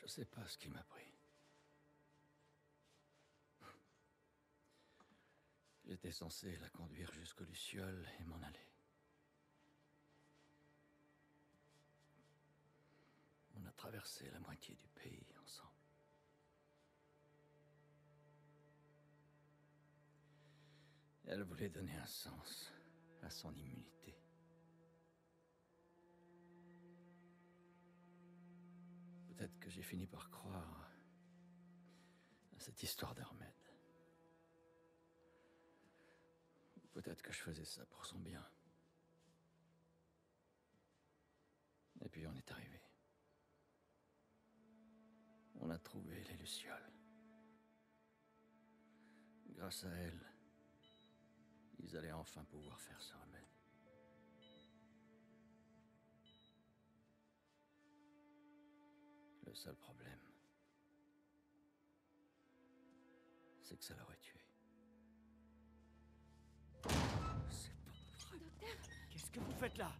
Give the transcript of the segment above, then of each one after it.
Je sais pas ce qui m'a pris. J'étais censé la conduire jusqu'au Luciole et m'en aller. On a traversé la moitié du pays ensemble. Elle voulait donner un sens à son immunité. Peut-être que j'ai fini par croire à cette histoire d'Armed. Peut-être que je faisais ça pour son bien. Et puis on est arrivé. On a trouvé les Lucioles. Grâce à elle, ils allaient enfin pouvoir faire ce remède. Le seul problème, c'est que ça l'aurait tué. C'est pas vrai. Qu'est-ce que vous faites là?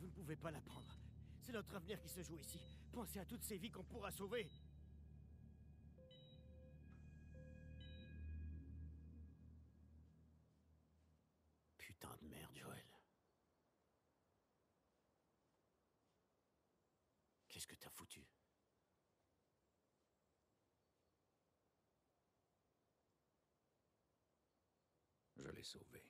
Vous ne pouvez pas la prendre. C'est notre avenir qui se joue ici. Pensez à toutes ces vies qu'on pourra sauver. Qu'est-ce que t'as foutu? Je l'ai sauvé.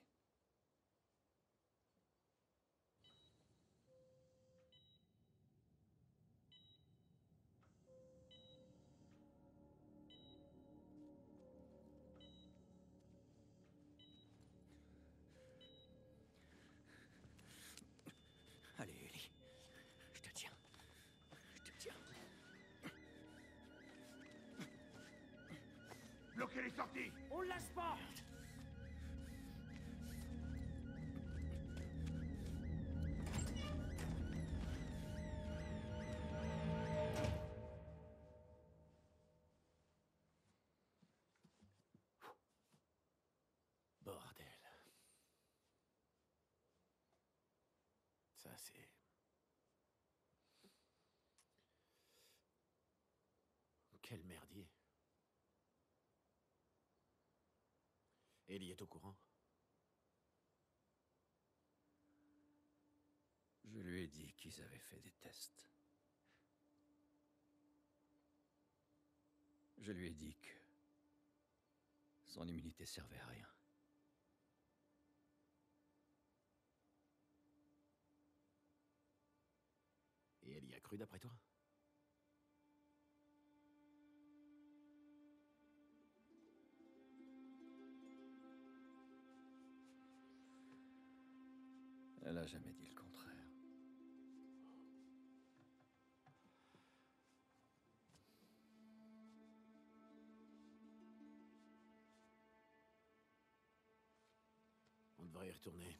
Bloquez les sorties On le lâche pas Bordel. Ça, c'est... Quel merdier. Ellie est au courant Je lui ai dit qu'ils avaient fait des tests. Je lui ai dit que son immunité servait à rien. Et elle y a cru d'après toi? Elle a jamais dit le contraire. On devrait y retourner.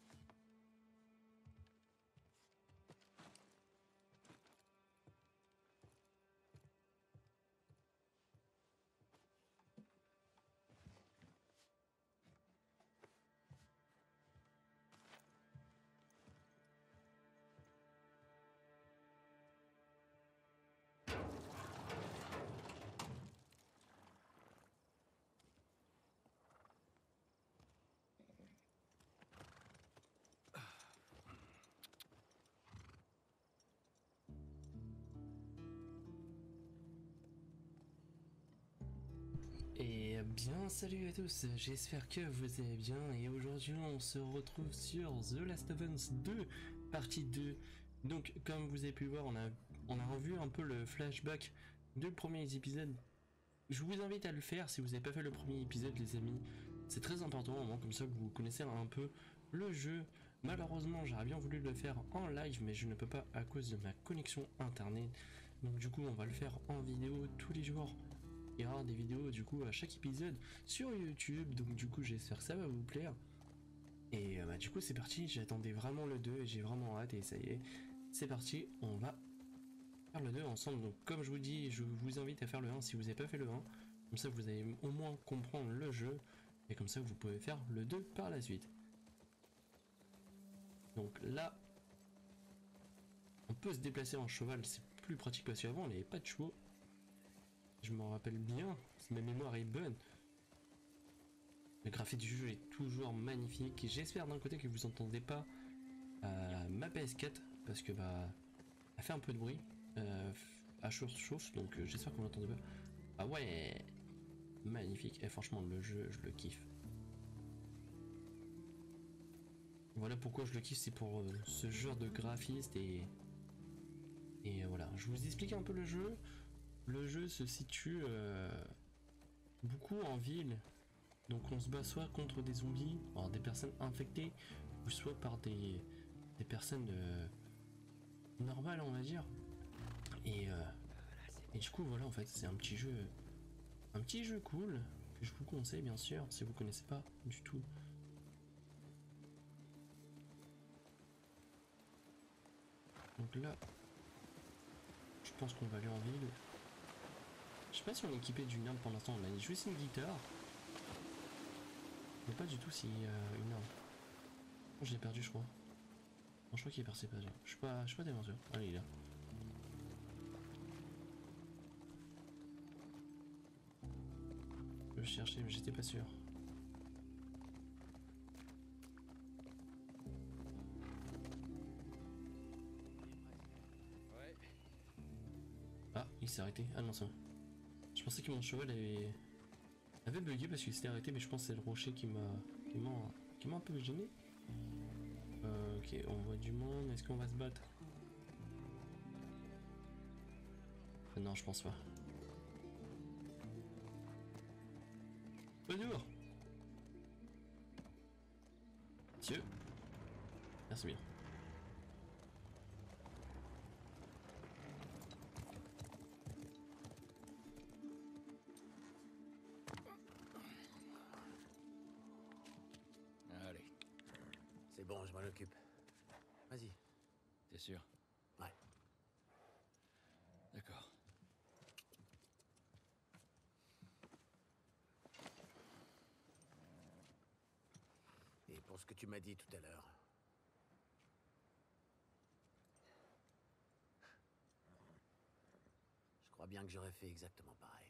Bien salut à tous, j'espère que vous allez bien et aujourd'hui on se retrouve sur The Last of Us 2, partie 2. Donc comme vous avez pu voir, on a, on a revu un peu le flashback du premier épisode. Je vous invite à le faire si vous n'avez pas fait le premier épisode les amis. C'est très important au moins comme ça que vous connaissez un peu le jeu. Malheureusement j'aurais bien voulu le faire en live mais je ne peux pas à cause de ma connexion internet. Donc du coup on va le faire en vidéo tous les jours des vidéos du coup à chaque épisode sur YouTube, donc du coup j'espère que ça va vous plaire. Et euh, bah, du coup c'est parti, j'attendais vraiment le 2 et j'ai vraiment hâte et ça y est, c'est parti, on va faire le 2 ensemble. Donc comme je vous dis, je vous invite à faire le 1 si vous n'avez pas fait le 1, comme ça vous allez au moins comprendre le jeu et comme ça vous pouvez faire le 2 par la suite. Donc là, on peut se déplacer en cheval, c'est plus plus pratique parce qu'avant, on n'avait pas de chevaux. Je m'en rappelle bien, ma mémoire est bonne. Le graphique du jeu est toujours magnifique. J'espère d'un côté que vous entendez pas euh, ma PS4 parce que bah elle fait un peu de bruit. Euh, à chauffe chauffe donc euh, j'espère que vous l'entendez pas. Ah ouais, magnifique. Et franchement le jeu je le kiffe. Voilà pourquoi je le kiffe, c'est pour euh, ce genre de graphiste et et voilà. Je vous explique un peu le jeu. Le jeu se situe euh, beaucoup en ville. Donc on se bat soit contre des zombies, des personnes infectées, ou soit par des, personnes euh, normales on va dire. Et, euh, et du coup voilà en fait c'est un petit jeu un petit jeu cool que je vous conseille bien sûr si vous connaissez pas du tout. Donc là je pense qu'on va aller en ville. Je sais pas si on est équipé d'une arme pour l'instant, on a juste une guitare. Mais pas du tout si euh, une arme. Oh, je l'ai perdu je crois. Non, je crois qu'il est percé perdu. Je suis pas, je suis pas tellement sûr. Allez il est là. Je cherchais mais j'étais pas sûr. Ah, il s'est arrêté. Ah non, ça. Je pensais que mon cheval avait, avait bugué parce qu'il s'était arrêté, mais je pense que c'est le rocher qui m'a qui m'a un peu gêné. Euh, ok, on voit du monde. Est-ce qu'on va se battre? Ah Non, je pense pas. Bonjour pour ce que tu m'as dit tout à l'heure. Je crois bien que j'aurais fait exactement pareil.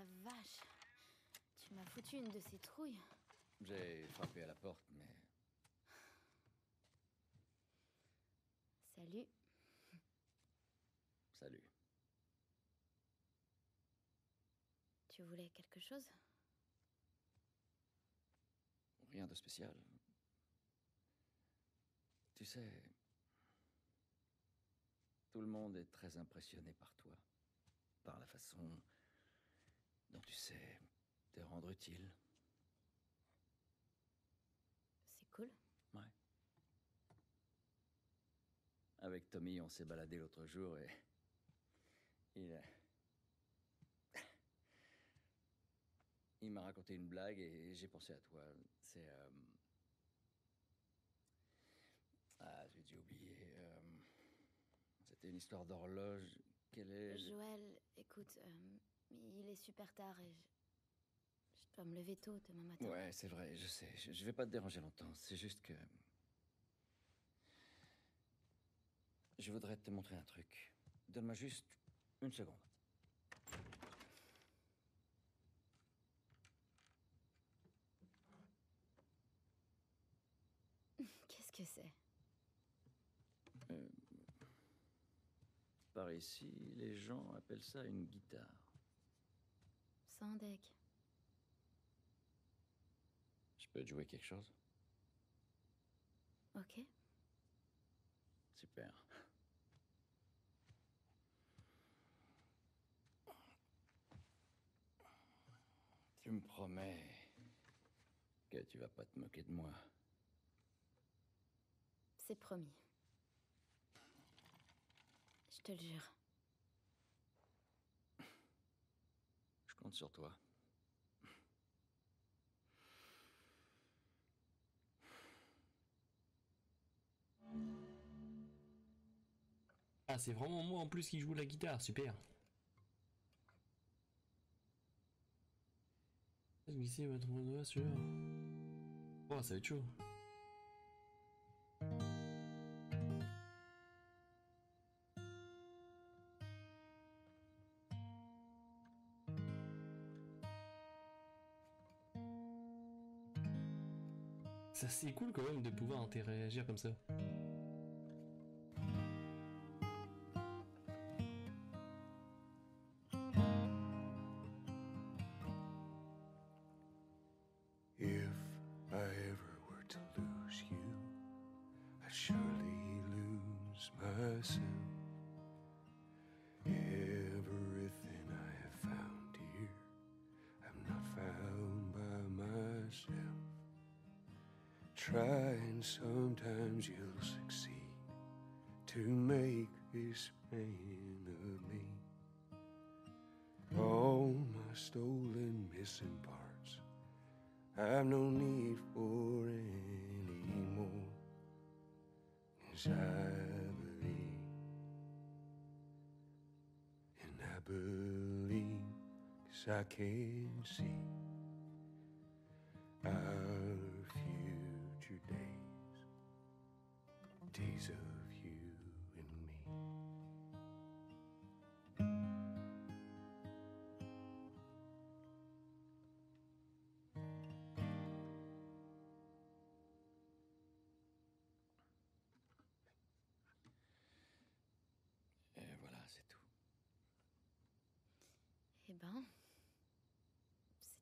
La vache Tu m'as foutu une de ces trouilles. J'ai frappé à la porte, mais Salut. salut. Tu voulais quelque chose? Rien de spécial. Tu sais, tout le monde est très impressionné par toi, par la façon dont tu sais te rendre utile. C'est cool. Ouais. Avec Tommy, on s'est baladé l'autre jour et il a- il m'a raconté une blague et j'ai pensé à toi. C'est euh, ah j'ai dû oublier. euh, C'était une histoire d'horloge Quel est... Joël, écoute, euh, il est super tard et je... je dois me lever tôt demain matin. Ouais, c'est vrai, je sais. Je, je vais pas te déranger longtemps. C'est juste que... Je voudrais te montrer un truc. Donne-moi juste une seconde. Qu'est-ce que c'est? Euh, Par ici, les gens appellent ça une guitare. Sans deck. Je peux te jouer quelque chose? Ok. Super. Tu me promets que tu vas pas te moquer de moi. C'est promis. Je te le jure. Compte sur toi. Ah, c'est vraiment moi en plus qui joue la guitare, super. Glissez votre doigt sur. Oh, ça va être chaud. Ça c'est cool quand même de pouvoir interagir comme ça. I can't see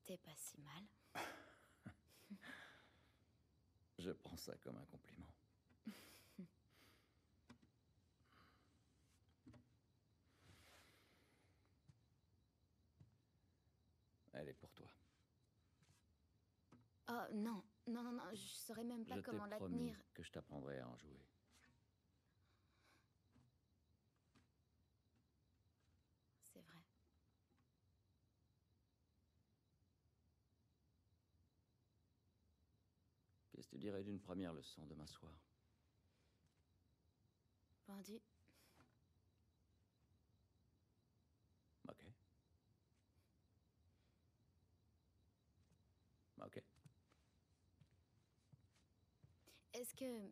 c'était pas si mal. Je prends ça comme un compliment. Elle est pour toi. Oh non, non, non, non, je saurais même pas je comment la promis tenir. que je t'apprendrai à en jouer. C'est vrai. Dirais d'une première leçon demain soir Vendu. Ok. Ok. Est-ce que.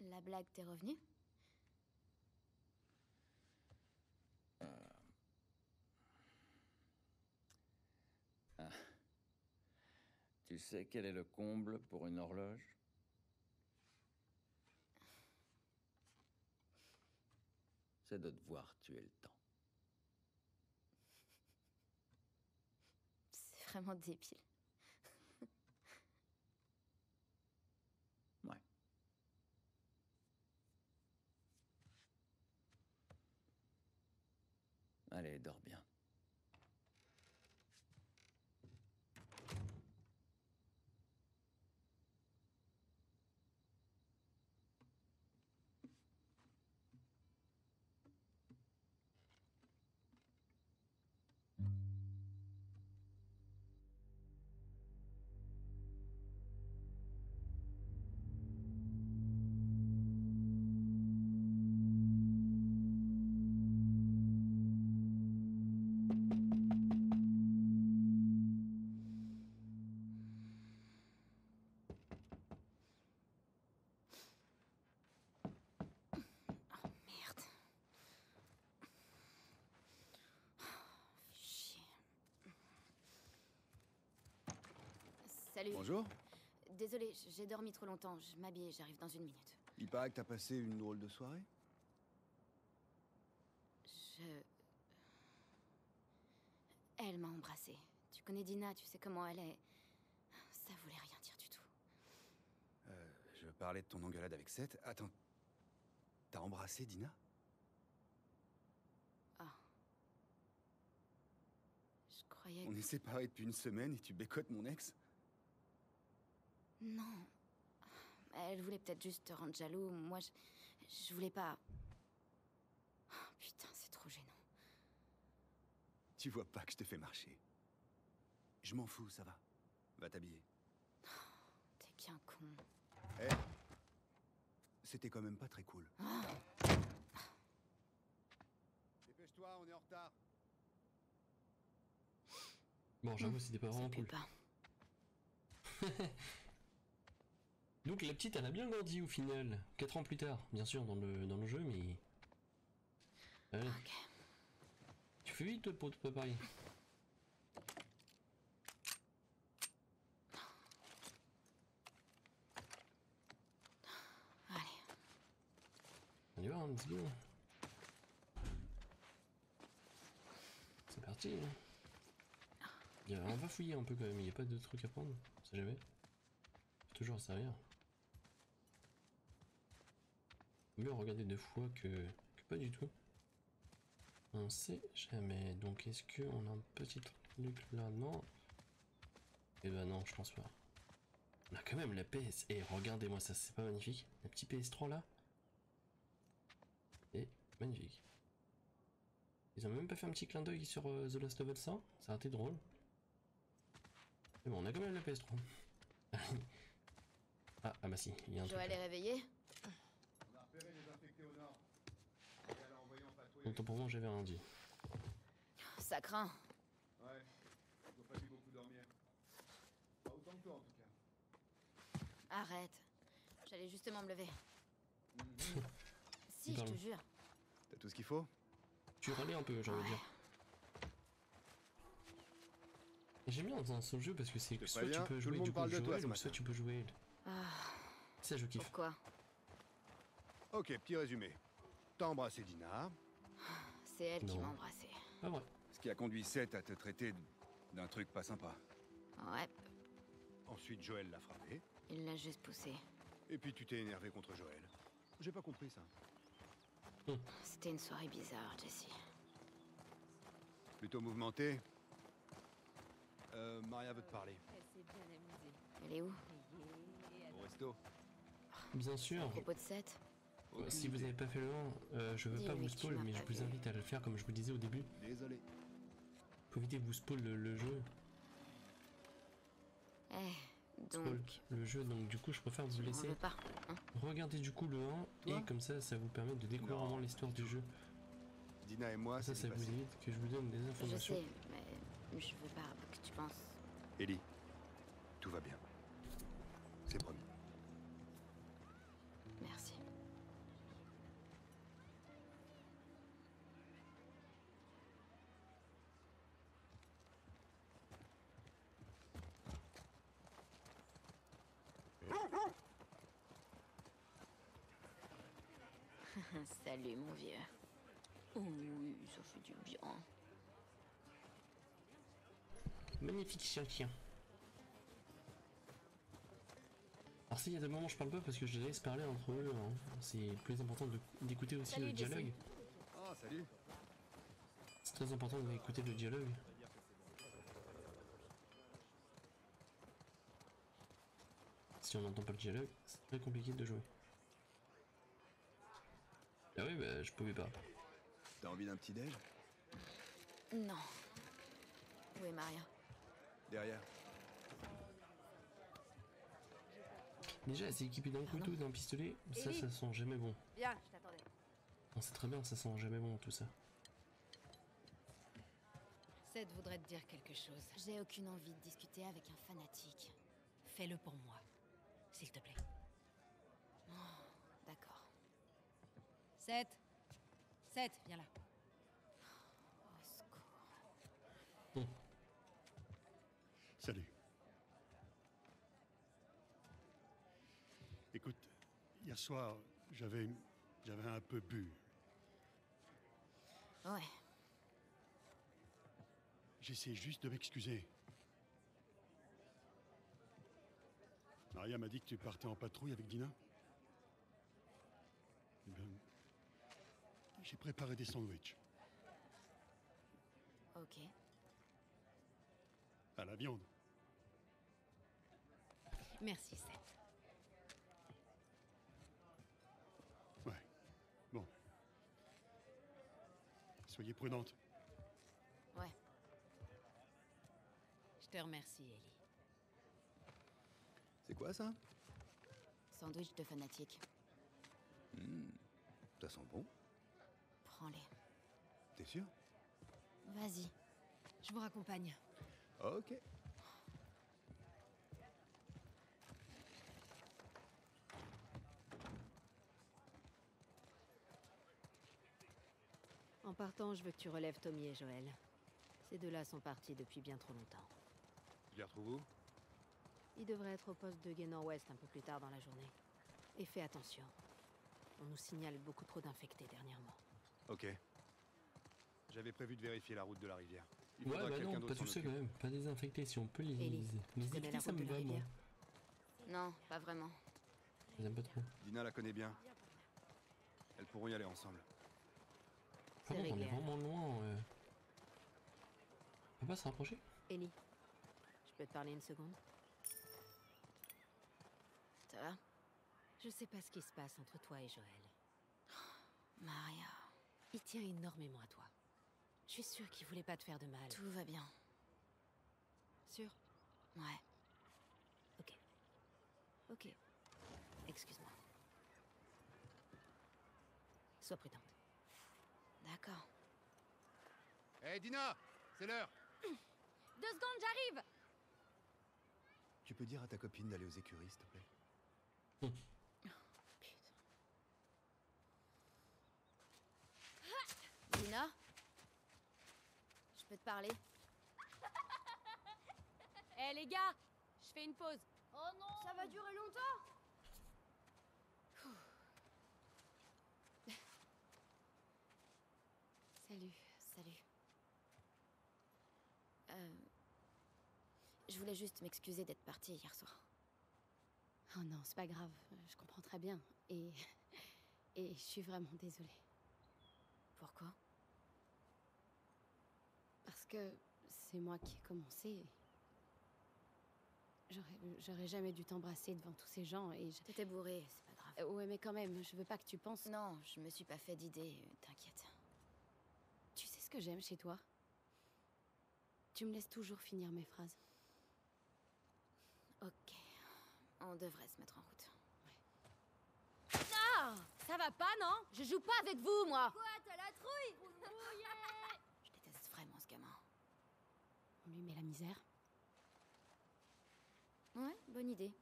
La blague t'est revenue? Tu sais quel est le comble pour une horloge? C'est de devoir tuer le temps. C'est vraiment débile. Ouais. Allez, dors bien. Salut. Bonjour. Désolée, j- j'ai dormi trop longtemps. Je m'habille, j'arrive dans une minute. Il paraît que t'as passé une drôle de soirée. Je. Elle m'a embrassée. Tu connais Dina, tu sais comment elle est. Ça voulait rien dire du tout. Euh, je parlais de ton engueulade avec Seth. Attends. T'as embrassé Dina? Je croyais On que. est séparés depuis une semaine et tu bécotes mon ex? Non. Elle voulait peut-être juste te rendre jaloux. Moi, je. Je voulais pas. Oh, putain, c'est trop gênant. Tu vois pas que je te fais marcher. Je m'en fous, ça va. Va t'habiller. T'es bien con. Eh C'était quand même pas très cool. Dépêche-toi, on est en retard. Bon, j'avoue, c'était pas Ça vraiment cool. pas. Donc la petite, elle a bien grandi au final. 4 ans plus tard, bien sûr, dans le, dans le jeu, mais... Tu fais vite, toi, pour te préparer. Allez. On y va, hein, let's go. C'est parti. hein. On va fouiller un peu quand même, il n'y a pas de trucs à prendre, on sait jamais. Faut toujours servir. Mieux regarder deux fois que, que pas du tout. On sait jamais. Donc est-ce qu'on a un petit truc là? Non. Eh ben non, je pense pas. On a quand même la PS. Et regardez-moi ça, c'est pas magnifique Le petit PS3 là et magnifique. Ils ont même pas fait un petit clin d'œil sur euh, The Last of Us 1 Ça a été drôle. Mais bon, on a quand même la PS3. ah, ah bah si, il y a un truc. Joël est réveillé On a repéré les infectés au nord. Et elle a envoyé en patrouille. Autant pour moi, j'avais rien dit. Ça craint. Ouais. Ils ont pas dû beaucoup dormir. Pas autant que toi en tout cas. Arrête. J'allais justement me lever. si, je te jure. T'as tout ce qu'il faut? Tu râlais un peu, j'ai envie de dire. J'aime bien dans ce jeu parce que c'est soit tu peux jouer du coup ce ou soit tu peux jouer. Ah, Ça, je kiffe. pourquoi? Ok, petit résumé. T'as embrassé Dina, C'est elle qui m'a embrassé. Pas vrai. ce qui a conduit Seth à te traiter d'un truc pas sympa. Ouais, Ensuite, Joël l'a frappé. il l'a juste poussé. Et puis tu t'es énervé contre Joël. J'ai pas compris ça. C'était une soirée bizarre, Jessie. Plutôt mouvementé. Euh, Maria veut te parler. Elle s'est bien amusée. Elle est où? Au resto. Bien À sûr. propos de Seth? Si vous n'avez pas fait le 1, euh, je veux pas vous spoil, mais je vous invite à le faire comme je vous disais au début. Désolé. Faut éviter de vous spoil le, le jeu. Eh, Spoil donc, le jeu, donc du coup, je préfère vous laisser veut pas. regarder du coup le 1 Toi? et comme ça, ça vous permet de découvrir Non. vraiment l'histoire du jeu. Dina et moi, ça, ça vous évite que je vous donne des Je informations. sais, mais je veux pas que tu penses. Ellie, tout va bien. C'est promis. Salut mon vieux. Oh oui, ça fait du bien. Magnifique chien chien. Alors s'il y a des moments où je parle pas parce que je les laisse parler entre eux, hein. c'est plus important d'écouter aussi Salut, le dialogue. Oh, salut. C'est très important d'écouter le dialogue. Si on n'entend pas le dialogue, c'est très compliqué de jouer. Ah oui, bah je pouvais pas. T'as envie d'un petit déj? Non. Où est Maria? Derrière. Déjà, c'est équipé d'un couteau et d'un pistolet, ça, Ellie. ça sent jamais bon. Viens, je t'attendais. On sait très bien, ça sent jamais bon tout ça. Seth voudrait te dire quelque chose. J'ai aucune envie de discuter avec un fanatique. Fais-le pour moi, s'il te plaît. 7. 7, viens là. Oh. Bon. Salut. Écoute, hier soir, j'avais j'avais un peu bu. Ouais. J'essaie juste de m'excuser. Maria m'a dit que tu partais en patrouille avec Dina J'ai préparé des sandwichs Ok. à la viande. Merci, Seth. Ouais. Bon. Soyez prudente. Ouais. Je te remercie, Ellie. C'est quoi ça? Sandwich de fanatique. Hmm, Ça sent bon. Prends-les. T'es sûr? Vas-y. Je vous raccompagne. Ok. En partant, je veux que tu relèves Tommy et Joël. Ces deux-là sont partis depuis bien trop longtemps. Je les retrouve où? Ils devraient être au poste de Guénan Ouest un peu plus tard dans la journée. Et fais attention. On nous signale beaucoup trop d'infectés dernièrement. Ok. J'avais prévu de vérifier la route de la rivière. Il Ouais, bah non, pas seul quand même. Pas désinfecter si on peut les. Ellie, les tu la ça route de la rivière? Non, pas vraiment. J'aime pas trop. Dina la connaît bien. Elles pourront y aller ensemble. Par contre, on est vraiment loin. euh. On va pas se rapprocher? Ellie, je peux te parler une seconde? Ça va? Je sais pas ce qui se passe entre toi et Joël. Maria, Il tient énormément à toi. Je suis sûre qu'il voulait pas te faire de mal. tout va bien. Sûr? Ouais. Ok. Ok. Excuse-moi. Sois prudente. D'accord. Hé Dina C'est l'heure Deux secondes, j'arrive Tu peux dire à ta copine d'aller aux écuries, s'il te plaît? Dina Je peux te parler Eh les gars, je fais une pause. Oh non Ça va durer longtemps Salut, salut. Euh, je voulais juste m'excuser d'être partie hier soir. Oh non, c'est pas grave, je comprends très bien. Et. Et je suis vraiment désolée. Pourquoi? Parce que c'est moi qui ai commencé. J'aurais, j'aurais jamais dû t'embrasser devant tous ces gens et je... T'étais bourrée, c'est pas grave. Euh, Ouais, mais quand même, je veux pas que tu penses. Non, je me suis pas fait d'idée, t'inquiète. Tu sais ce que j'aime chez toi? Tu me laisses toujours finir mes phrases. Ok. On devrait se mettre en route. Ah Ça va pas, non? Je joue pas avec vous, moi Quoi, t'as la trouille Je déteste vraiment ce gamin. Lui met la misère. Ouais, bonne idée.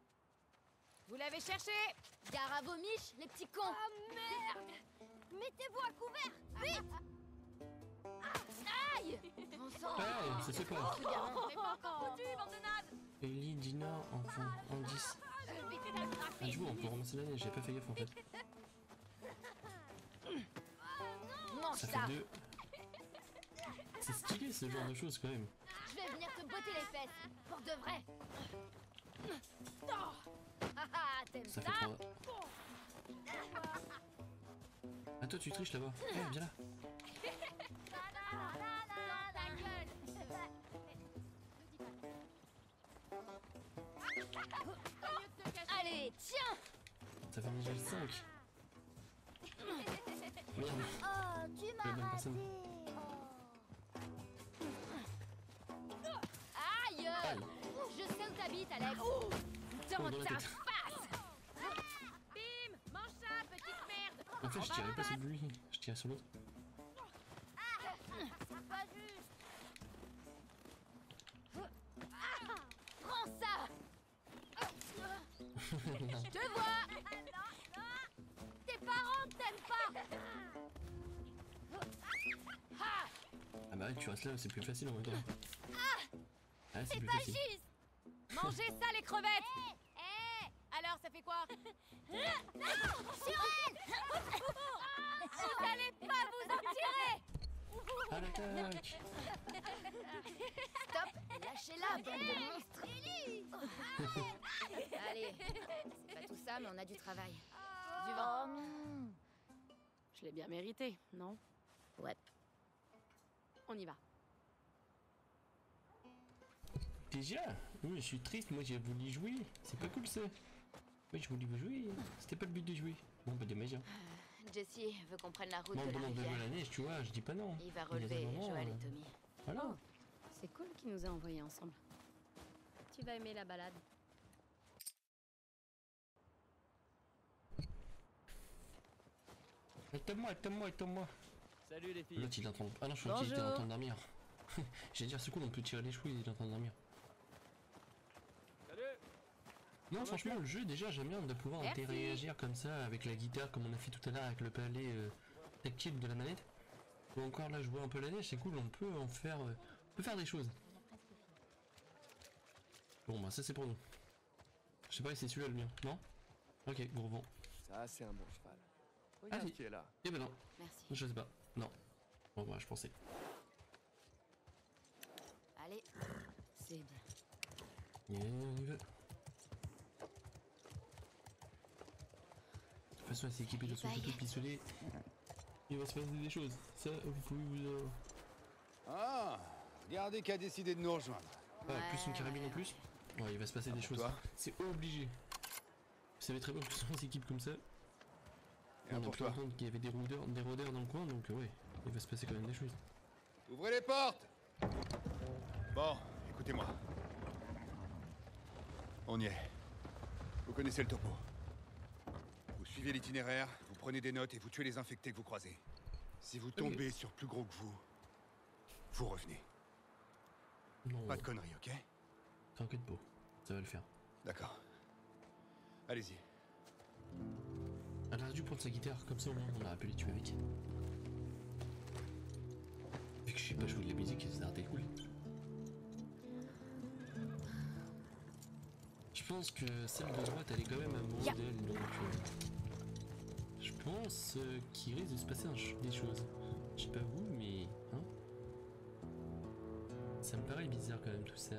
Vous l'avez cherché Gare à vos miches, les petits cons Oh merde Mettez-vous à couvert Vite Aïe Bon sang Ouais, ça fait pas. Ce gamin C'est nazes Ellie, Dina, enfant, en 10. Ah, je vois, on peut ramasser la neige, j'ai pas fait gaffe en fait. Mange Ça ça fait deux. C'est stylé ce genre de choses quand même. Je vais venir te botter les fesses, pour de vrai Ah ah, t'aimes Ça ça, fait trois. Ah, toi tu triches là-bas. Eh, viens là. Allez, tiens Ça fait le 5. Merde. Oh, tu La bonne Où t'habites, Alex. Oh, Dans ta tête. face. Bim Mange ça, petite merde. En fait, je tirais pas sur lui, je tirais sur l'autre. C'est pas juste Prends ça. Je te vois. Tes parents t'aiment pas. Ah Ah bah, tu restes là, c'est plus facile en même temps. Ah, c'est plus Pas facile. juste Mangez ça, les crevettes. Hé Alors, ça fait quoi? Vous allez pas vous en tirer. À l'attaque. Stop. Lâchez-la, bande de monstres. Allez, c'est pas tout ça, mais on a du travail. Du vent. Je l'ai bien mérité, non? Ouais. On y va. Déjà Oui, je suis triste, moi j'ai voulu jouer. C'est pas cool ça. Oui, je voulais jouer. C'était pas le but de jouer. Bon, bah dommage. Hein. Jessie veut qu'on prenne la route de la de neige, tu vois, je dis pas non. Il va Il a des relever moments, Joël euh, et Tommy. Voilà. Oh, c'est cool qu'il nous ait envoyés ensemble. Tu vas aimer la balade. Attends-moi, attends-moi, attends-moi. Salut les filles. L'autre il est en train de... Ah non, je était en Bonjour. train de dormir. J'allais dire, c'est cool, on peut tirer les cheveux, il est en train de dormir. Salut. Non, franchement, le jeu, déjà, j'aime bien de pouvoir Merci. interagir comme ça avec la guitare, comme on a fait tout à l'heure avec le palais euh, tactile de la manette. Ou encore là, jouer un peu la neige, c'est cool, on peut en faire, euh, on peut faire des choses. Bon, bah, ça c'est pour nous. Je sais pas si c'est celui-là le mien, non? Ok, gros vent. Ça, c'est un bon cheval. Ah, Regarde si. qui est là. Eh ben non, Merci. je sais pas. Non. Bon, bah, je pensais. Allez, c'est bien. On y va. De toute façon, elle s'est équipée de son couteau de pistolet. Il va se passer des choses. Ça, vous pouvez vous. euh, Ah, regardez qui a décidé de nous rejoindre. Ah, plus une Ouais, carabine en plus Ouais, il va se passer des pour choses. C'est obligé. Vous savez très bien que on s'équipe comme ça. Et on a pu entendre qu'il y avait des rôdeurs, des rôdeurs dans le coin, donc euh, ouais, il va se passer quand même des choses. Ouvrez les portes Bon, écoutez-moi. On y est. Vous connaissez le topo. Vous suivez l'itinéraire, vous prenez des notes et vous tuez les infectés que vous croisez. Si vous tombez sur plus gros que vous, vous revenez. Non, Pas de conneries, ok? T'inquiète pas, ça va le faire. D'accord. Allez-y. Elle aurait dû prendre sa guitare, comme ça au moins on pu les tuer avec. Vu que je sais pas jouer de la musique, ça a découlé. Je pense que celle de droite, elle est quand même amoureuse Ya. d'elle, donc... euh, pense euh, qu'il risque de se passer des choses. Je sais pas vous, mais... Hein ça me paraît bizarre quand même tout ça.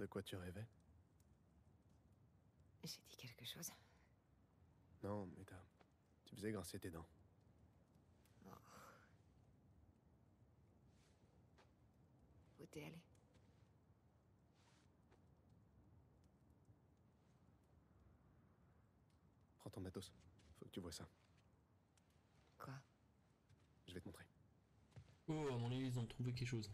De quoi tu rêvais? J'ai dit quelque chose. Non, mais t'as... Tu faisais grincer tes dents. Où t'es allé Prends ton matos. Faut que tu vois ça. Quoi? Je vais te montrer. Oh, à mon avis, ils ont trouvé quelque chose.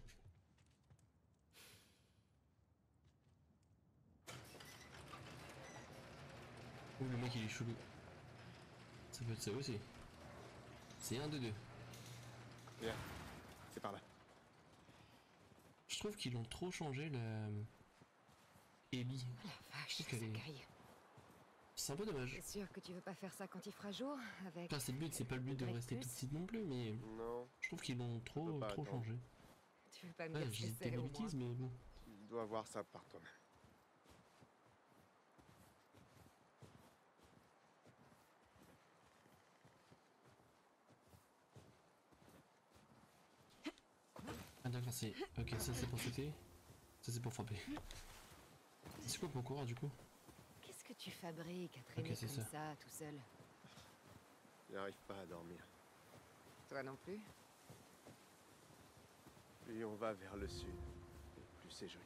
Oh, le mec, il est chelou. Ça peut être ça aussi. C'est un de deux. Viens. C'est par là. Je trouve qu'ils ont trop changé la... Ellie. La vache, qu'elle est-. C'est un peu dommage. C'est sûr que tu veux pas faire ça quand il fera jour avec. Enfin, c'est le but, c'est pas le but de rester tout de suite non plus, mais Non, je trouve qu'ils l'ont trop, trop attendre. changé. Tu veux pas me Ouais, dire que c'est mais bon. tu dois voir ça par toi-même. Ah d'accord, c'est... Ok, ça c'est pour sauter. Ça c'est pour frapper. C'est quoi pour courir du coup? Qu'est-ce que tu fabriques à traîner Ok, c'est comme ça. ça. tout seul? J'arrive pas à dormir. Toi non plus? Puis on va vers le sud. Plus c'est joli.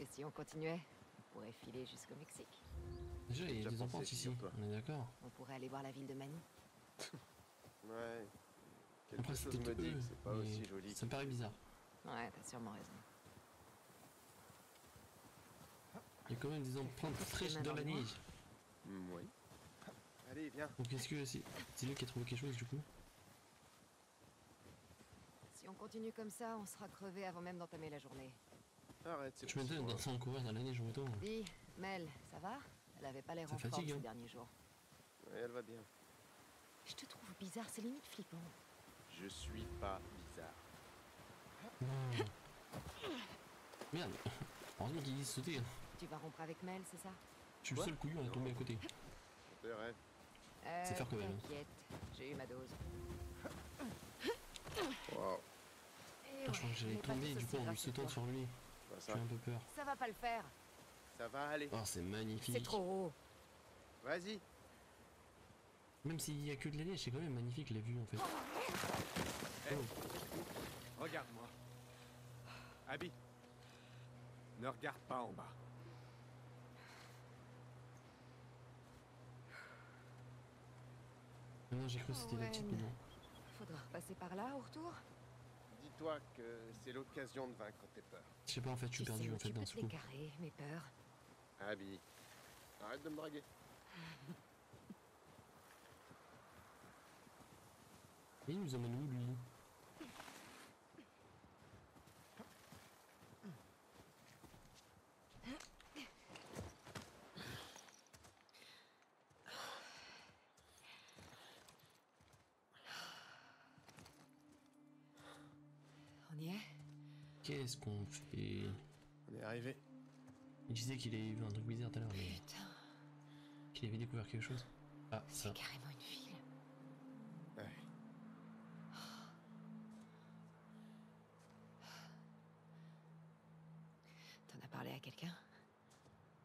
Et si on continuait? On pourrait filer jusqu'au Mexique. Déjà, il y a des enfants ici, on est d'accord. On pourrait aller voir la ville de Manille. Ouais. Quelque Après, chose c'était me dit que c'est pas aussi joli. Ça me paraît bizarre. Ouais, t'as sûrement raison. Il y a quand même des empreintes Tes fraîches dans dans la neige. Mm, oui. Allez, viens. Donc est-ce que c'est lui qui a trouvé quelque chose du coup? Si on continue comme ça, on sera crevé avant même d'entamer la journée. Arrête, c'est Je me donne possible. sans courir dans la neige en autant. Dis, Mel, ça va? Elle avait pas l'air en forme ces hein. derniers jours. Ouais, elle va bien. Je te trouve bizarre, c'est limite flippant. Je suis pas. Non. Merde. Heureusement qu'il sauter. hein. Tu vas rompre avec Mel, c'est ça? Je suis le seul couillon à tomber à côté. C'est vrai. Euh, C'est faire quand même. T'inquiète, j'ai eu ma dose. Ah, je crois que j'allais tomber du coup en à sautant sur lui. Bah, J'ai un peu peur. Ça va pas le faire, ça va aller. Oh, c'est magnifique. c'est trop haut. Vas-y. Même s'il y a que de la neige, c'est quand même magnifique la vue en fait. Oh. Regarde-moi. Abby. Ne regarde pas en bas. Non, j'ai cru que c'était la Ouais, mais non. Faudra repasser par là au retour. Dis-toi que c'est l'occasion de vaincre tes peurs. Je sais pas en fait, je suis Tu perdu en fait d'un coup. les carrer, mes peurs. Abby, arrête de me draguer. Et il nous emmène où lui On y est Qu'est-ce qu'on fait? On est arrivé. Il disait qu'il avait vu un truc bizarre tout à l'heure, mais Putain, qu'il avait découvert quelque chose. Ah, ça. c'est carrément une ville. Ouais. T'en as parlé à quelqu'un?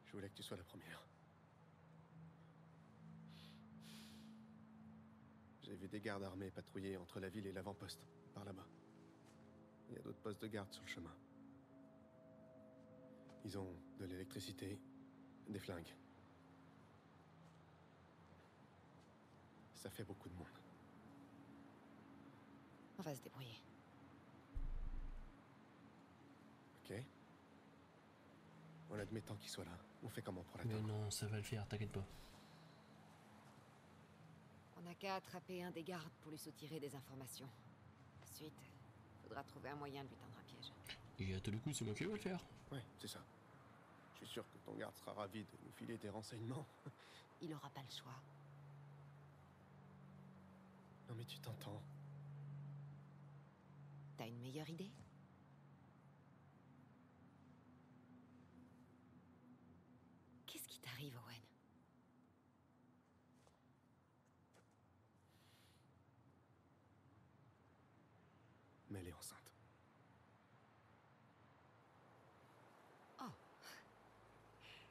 Je voulais que tu sois la première. J'ai vu des gardes armés patrouiller entre la ville et l'avant-poste, par là-bas. Il y a d'autres postes de garde sur le chemin. Ils ont de l'électricité, des flingues. Ça fait beaucoup de monde. On va se débrouiller. Ok En admettant qu'ils soient là, on fait comment pour Mais l'attendre? non, ça va le faire, t'inquiète pas. On n'a qu'à attraper un des gardes pour lui soutirer des informations. Ensuite, faudra trouver un moyen de lui tendre un piège. Et à tous les coups, c'est moi qui vais le faire. Ouais, c'est ça. Je suis sûr que ton garde sera ravi de nous filer des renseignements. Il aura pas le choix. Non mais tu t'entends. T'as une meilleure idée Qu'est-ce qui t'arrive, Owen Mais elle est enceinte.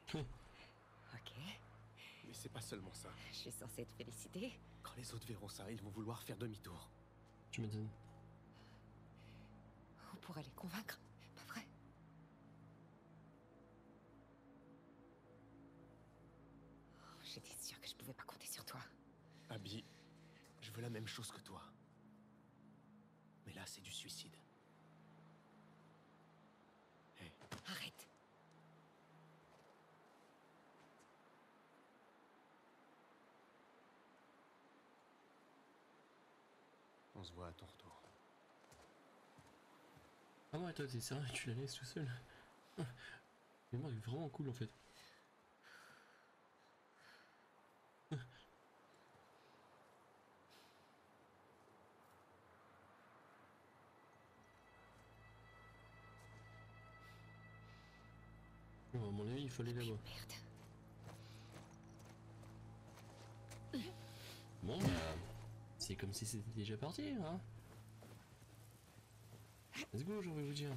Ok, Mais c'est pas seulement ça. je suis censée te féliciter. Quand les autres verront ça, ils vont vouloir faire demi-tour. Tu m'étonnes. On pourrait les convaincre, pas vrai? Oh, J'étais sûre que je pouvais pas compter sur toi. Abby, je veux la même chose que toi. Là, c'est du suicide. Hé, Arrête on se voit à ton retour. Ah ouais, toi, t'es sérieux, tu la laisses tout seul Mais moi, il est vraiment cool en fait. Mon avis, il faut aller là-bas. Bon, bah, c'est comme si c'était déjà parti, hein. Let's go, j'ai envie de vous dire.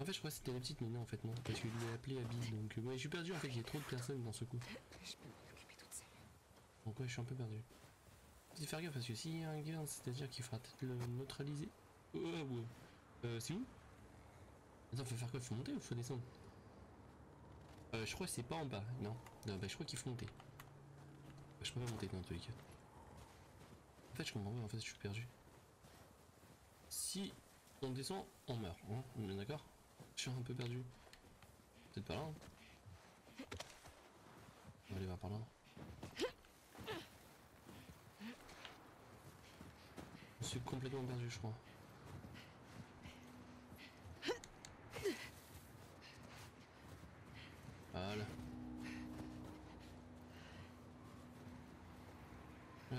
En fait, je crois que c'était la petite, mais non, en fait, non? Parce qu'il l'a appelé Abby, donc ouais, je suis perdu, en fait, il y a trop de personnes dans ce coup. Je peux m'en occuper toute seule. Donc ouais, je suis un peu perdu? Faut faire gaffe, parce que s'il y a un gars, c'est-à-dire qu'il faudra peut-être le neutraliser. Oh, ouais, ouais. Euh, c'est où? Attends, faut faire quoi? Faut monter ou faut descendre? Euh, je crois que c'est pas en bas, non. Non, bah je crois qu'il faut monter. Bah, je peux pas monter dans tous les cas. En fait, je comprends pas, en fait, je suis perdu. Si on descend, on meurt, hein On est d'accord? Je suis un peu perdu. Peut-être pas là, hein On va aller voir par là. Je suis complètement perdu, je crois. Voilà.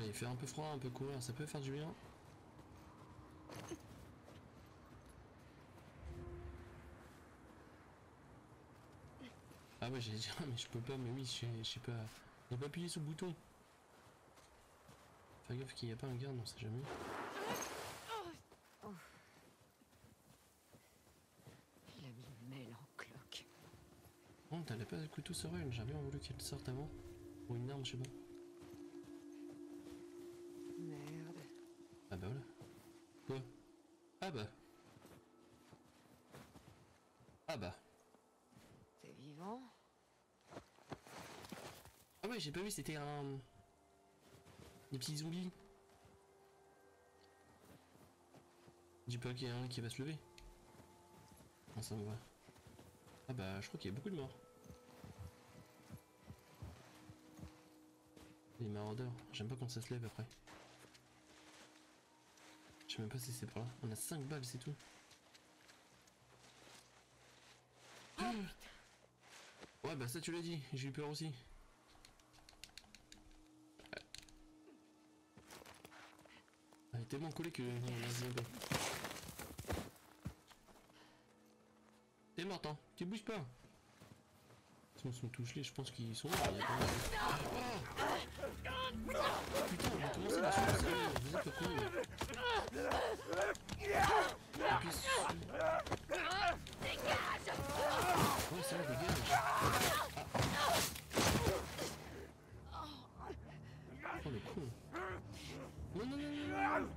Il fait un peu froid, un peu courir, ça peut faire du bien. Ah ouais, j'allais dire, mais je peux pas, mais oui, je sais pas. J'ai pas appuyé sur le bouton. Fais gaffe qu'il n'y a pas un garde, on sait jamais. Il a mis mêle en cloque. Oh, t'avais pas de couteau sur elle, j'aurais bien voulu qu'elle sorte avant. Ou une arme, je sais pas. Merde. Ah bah voilà. Quoi Ah bah. Ah bah. T'es vivant Ah ouais, j'ai pas vu, c'était un... Des petits zombies. Dis pas qu'il y a un qui va se lever. Non, ça me va. Ah bah, je crois qu'il y a beaucoup de morts. Les maraudeurs, j'aime pas quand ça se lève après. Je sais même pas si c'est par là. On a 5 balles, c'est tout. Ouais, bah ça tu l'as dit, j'ai eu peur aussi. Elle est tellement collée que. T'es morte hein, tu bouges pas. Ils sont tous gelés, je pense qu'ils sont il pas Oh Putain, on a commencé la chose, sérieux, vous êtes pas connus. Et puis, Ouais, ça va, dégage. Ah. Oh le con. Non, non, non, non, non.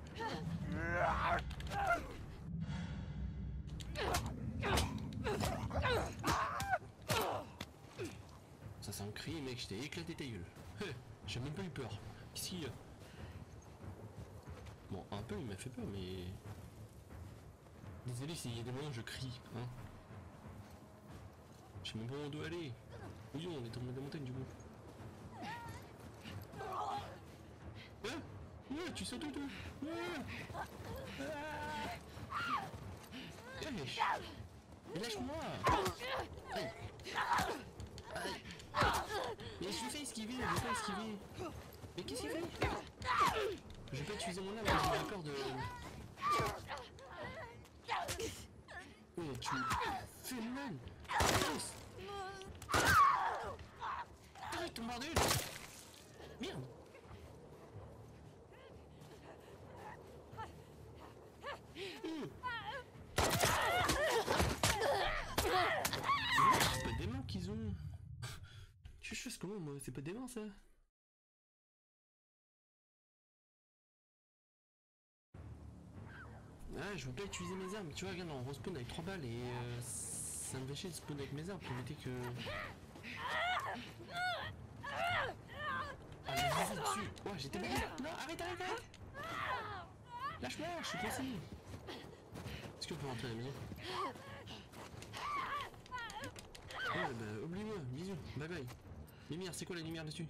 Ça c'est un cri, mec, je t'ai éclaté ta gueule. J'ai même pas eu peur. Ici. Bon, un peu il m'a fait peur, mais. Désolé s'il y a des moments où je crie, hein. Je sais même pas où on doit aller. Oui, on est tombé de la montagne du coup. Ouais, ouais, tu sautes tout. Ouais. Wesh. Mais lâche-moi. Mais je fais esquiver, je fais esquiver. Mais qu'est-ce qu'il fait? Je vais pas utiliser mon arme, j'ai d'accord de... Oh, tu me fais mal. Arrête ton bordel Merde Hum. C'est pas des mains qu'ils ont Tu choses comment moi C'est pas mains ça? Ah je veux pas utiliser mes armes, tu vois regarde on respawn avec 3 balles et euh, ça me fait chier de spawn avec mes armes pour éviter que... Ah mais dessus Ouais j'étais bloqué Non arrête arrête arrête. Lâche-moi je suis coincé. Est-ce qu'on peut rentrer à la maison? Ouais bah oublie-moi, bisous, bye bye Lumière c'est quoi la lumière dessus?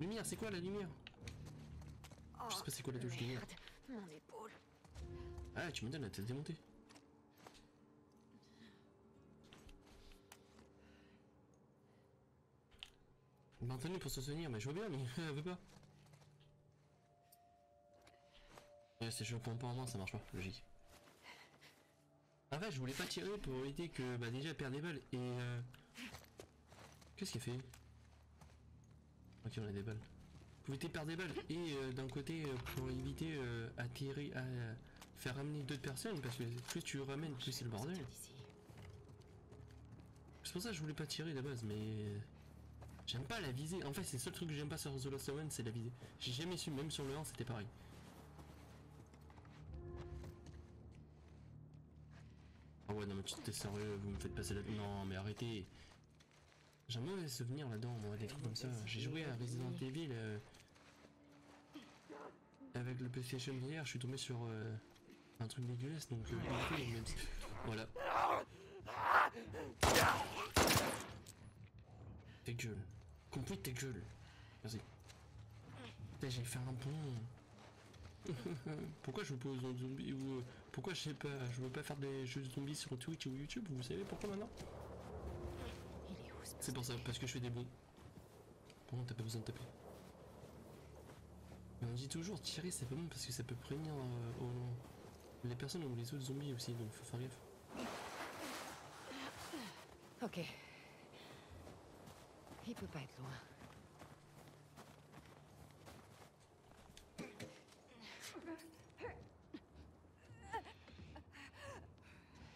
Lumière c'est quoi la lumière? Je sais pas c'est quoi la touche de lumière Mon épaule. Ah tu me donnes la tête démontée Maintenu pour se souvenir, mais je vois bien, mais elle veut pas. Ouais, c'est chaud, pas en main, ça marche pas, logique. En fait, je voulais pas tirer pour éviter que, bah déjà, elle perd des balles et euh, Qu'est-ce qu'il a fait? Ok, on a des balles. Vous pouvez perdre des balles. Et euh, d'un côté, euh, pour éviter euh, atterrir, à euh, faire ramener d'autres personnes, parce que plus tu ramènes, plus c'est le bordel. C'est pour ça que je voulais pas tirer de base, mais j'aime pas la visée. En fait, c'est le seul truc que j'aime pas sur The Last Us, c'est la visée. J'ai jamais su, même sur le 1, c'était pareil. Ah ouais, non, mais tu t'es sérieux, vous me faites passer la. Non, mais arrêtez. J'ai un mauvais souvenir là-dedans, moi, des trucs comme ça. J'ai joué à Resident Evil euh, avec le PlayStation hier, je suis tombé sur euh, un truc dégueulasse, donc euh, même Voilà. Ta gueule. Complete ta gueule. Merci. Putain, j'ai fait un pont. pourquoi je joue pas aux zombies ou pourquoi je sais pas, je veux pas faire des jeux de zombies sur Twitch ou YouTube, vous savez pourquoi maintenant? C'est pour ça, parce que je fais des bons. Bon, t'as pas besoin de taper. Mais on dit toujours tirer c'est pas bon parce que ça peut prévenir euh, aux- les personnes ou les autres zombies aussi, donc faut faire gaffe. Ok. Il peut pas être loin.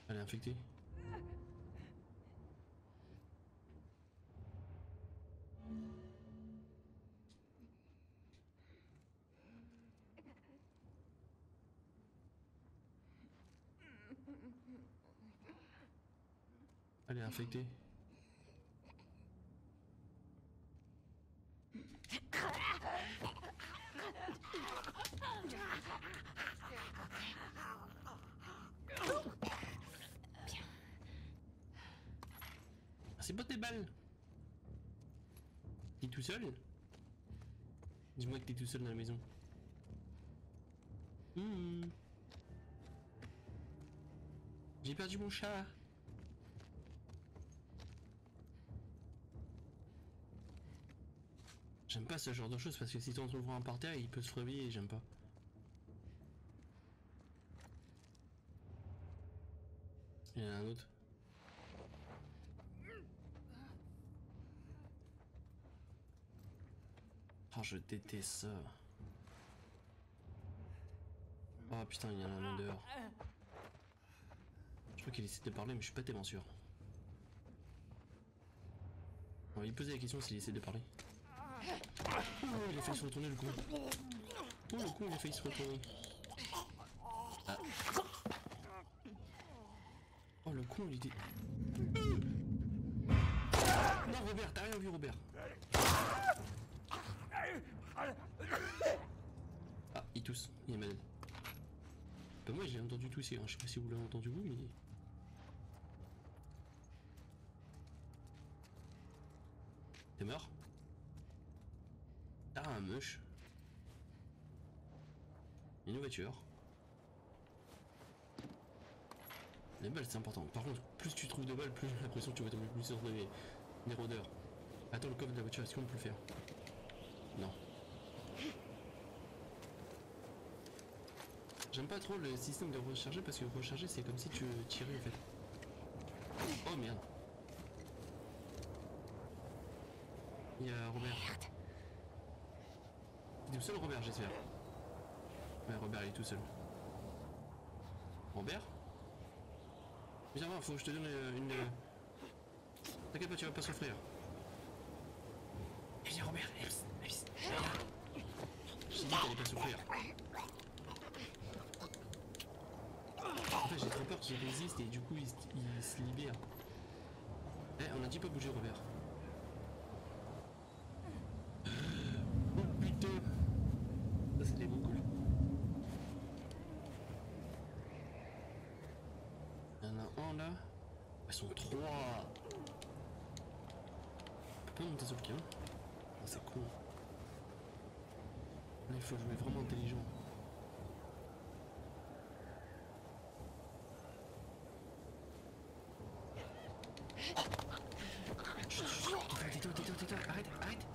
Elle est infectée. Ah, c'est pas tes balles T'es tout seul Dis-moi que t'es tout seul dans la maison. Hmm. J'ai perdu mon chat. J'aime pas ce genre de choses parce que si t'en trouves un par terre, il peut se réveiller et j'aime pas. Il y en a un autre. Oh, je déteste ça. Oh putain, il y en a un dehors. Je crois qu'il essaie de parler, mais je suis pas tellement sûr. On va lui poser la question s'il essaie de parler. Oh, il a failli se retourner le con. Oh, le con, il a failli se retourner. Ah. Oh, le con, il était. Non, Robert, t'as rien vu, Robert. Ah, il tousse, il est malade. Bah, moi, j'ai entendu tousser, hein. je sais pas si vous l'avez entendu vous, mais. T'es mort? Ah, un moche. Une voiture. Les balles, c'est important. Par contre, plus tu trouves de balles, plus j'ai l'impression que tu vas tomber plus sur des, des rôdeurs. Attends, le coffre de la voiture, est-ce qu'on peut le faire? Non. J'aime pas trop le système de recharger parce que recharger, c'est comme si tu tirais en fait. Oh merde. Il y a Robert. Tout seul, Robert, j'espère. Ouais, Robert, il est tout seul. Robert Viens voir, faut que je te donne euh, une. euh, T'inquiète pas, tu vas pas souffrir. Viens, Robert. J'ai dit pas souffrir. En fait, j'ai trop peur qu'il résiste et du coup, il se libère. Eh, on a dit pas bouger, Robert. Oh putain Ça c'était beaucoup cool. Il y en a un là. Elles sont trois. On peut pas monter sur le camion. Ah, c'est con. Il faut jouer vraiment intelligent. Chut, chut, tais-toi, tais-toi, tais-toi, arrête, arrête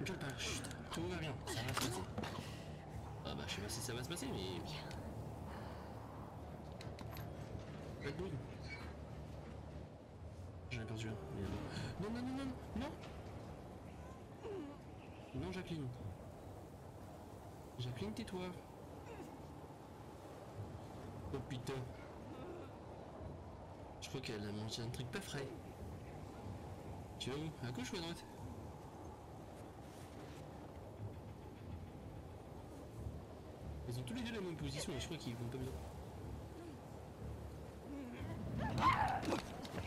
Ne gueule pas, chut, tout va bien, ça va se passer. Ah bah je sais pas si ça va se passer, mais... Pas de. J'en ai perdu un. Non, non, non, non, non Non, Jacqueline. Jacqueline, tais-toi. Oh putain. Je crois qu'elle a mangé un truc pas frais. Tu vas où À gauche ou à droite? Ils ont tous les deux la même position et je crois qu'ils vont pas bien.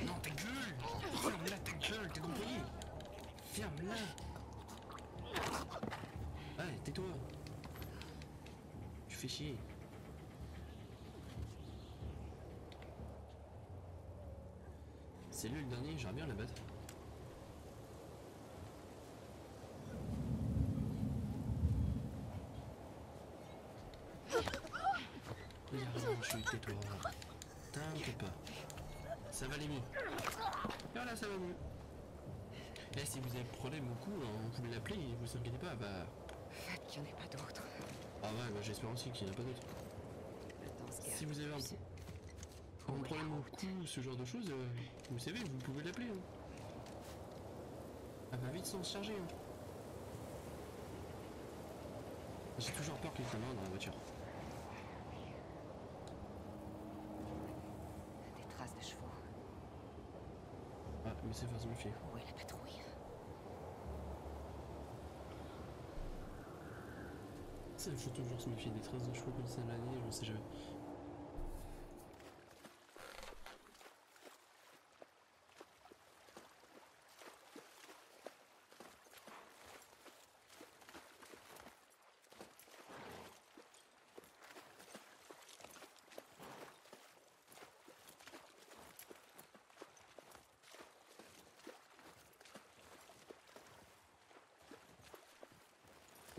Non, ta gueule Ferme-la ta gueule, t'as compris? Ferme-la Ouais, tais-toi fais chier. C'est lui le dernier, j'aimerais bien la battre. T'inquiète pas. Ça va aller mieux. Voilà, ça va mieux. Et si vous avez problème au cou, hein, vous pouvez l'appeler, vous inquiétez pas, bah... Faites qu'il n'y en ait pas d'autres. Ah ouais, bah j'espère aussi qu'il n'y en a pas d'autres. Si vous avez un, problème au cou, ce genre de choses, euh, vous savez, vous pouvez l'appeler. Hein. Elle va vite s'en charger. Hein. J'ai toujours peur qu'il y ait quelqu'un dans la voiture. des traces de chevaux. Ah, mais c'est se méfier. Où est la faut toujours se méfier des traces de chevaux comme ça l'année, je sais jamais.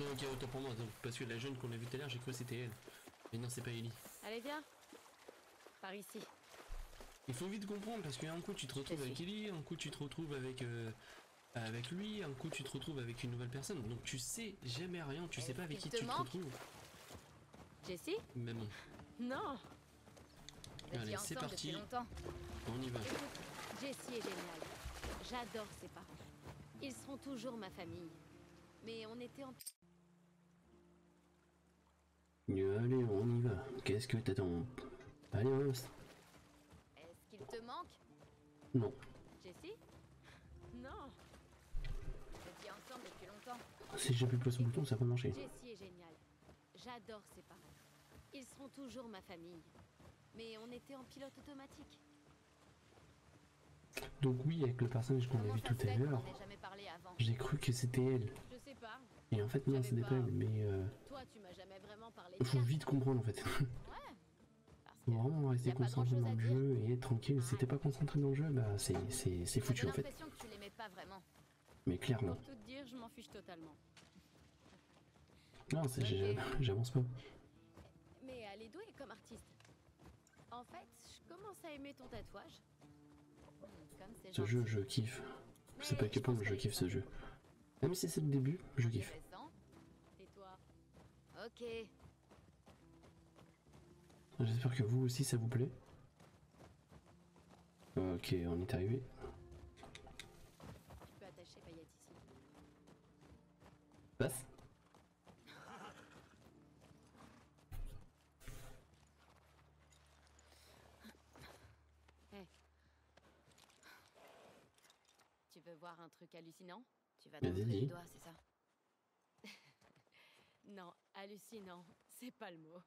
Non, ok, autant pour moi, donc, parce que la jeune qu'on a vue tout à l'heure, j'ai cru que c'était elle. Mais non, c'est pas Ellie. Allez, viens. Par ici. Il faut vite comprendre parce qu'un coup tu te retrouves avec Ellie, un coup tu te retrouves avec euh, avec lui, un coup tu te retrouves avec une nouvelle personne. Donc tu sais jamais rien, tu sais pas avec qui tu te retrouves. Jessie Mais bon, Non Allez, c'est parti. on y va. Écoute, Jessie est géniale. J'adore ses parents. Ils seront toujours ma famille. Mais on était en... Allez, on y va. Qu'est-ce que t'attends? Allez, on. Est-ce qu'il te manque? Non. Jessie Non Vous étiez ensemble depuis longtemps. Si j'appuie pas ce bouton, ça va marcher. Jessie est géniale. J'adore ses parents. Ils seront toujours ma famille. Mais on était en pilote automatique. Donc oui, avec le personnage qu'on a vu tout à l'heure, j'ai cru que c'était elle. Je sais pas. Et en fait non, pas pas- elle. Mais euh, Toi, tu m'as jamais vraiment parlé de faut vite comprendre en fait. Ouais. Faut vraiment rester concentré dans le jeu et être tranquille. Si t'es pas concentré dans le jeu, bah c'est c'est c'est foutu en fait. que tu pas vraiment. Mais clairement. Pour tout dire, je m'en fiche totalement. Non, c'est j'ai- Ok. j'avance pas. Mais elle est douée comme artiste. En fait, je commence à aimer ton tatouage. Comme c'est Ce gentil. jeu, je kiffe. Je sais pas à quel point je kiffe ce jeu. Même si c'est le début, je kiffe. Intéressant. Et toi Ok. J'espère que vous aussi ça vous plaît. Ok, on est arrivé. Tu peux attacher Payette ici. Passe. Tu veux voir un truc hallucinant? Tu vas Vas-y, te montrer dis. les doigts, c'est ça Non, hallucinant, c'est pas le mot.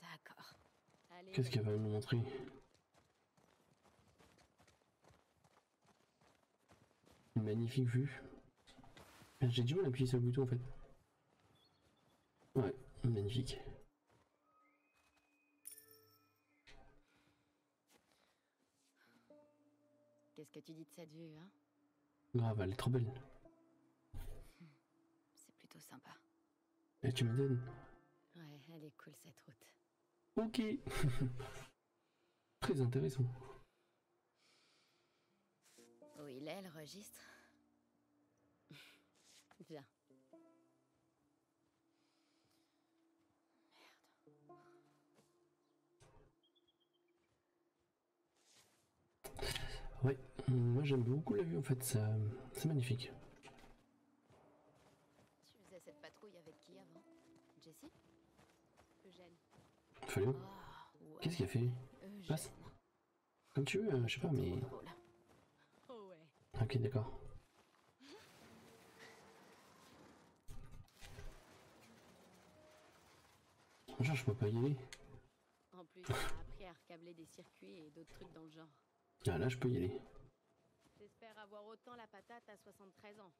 D'accord. Allez, Qu'est-ce qu'elle va nous montrer? Une magnifique vue. J'ai du mal à appuyer sur le bouton en fait. Ouais, magnifique. Qu'est-ce que tu dis de cette vue, hein? Grave, elle est trop belle. C'est plutôt sympa. Et tu me donnes Ouais, elle est cool cette route. Ok. Très intéressant. Où il est, le registre Viens. Ouais, moi j'aime beaucoup la vue en fait, c'est magnifique. Tu faisais cette patrouille avec qui avant? Jessie Eugène? Fallait Qu'est-ce qu'il a fait? Passe. Comme tu veux, hein, je sais pas, mais. Oh ouais. Ok, d'accord. Genre, je peux pas y aller. En plus, on a appris à recabler des circuits et d'autres trucs dans le genre. Ah là, je peux y aller. J'espère avoir autant la patate à 73 ans.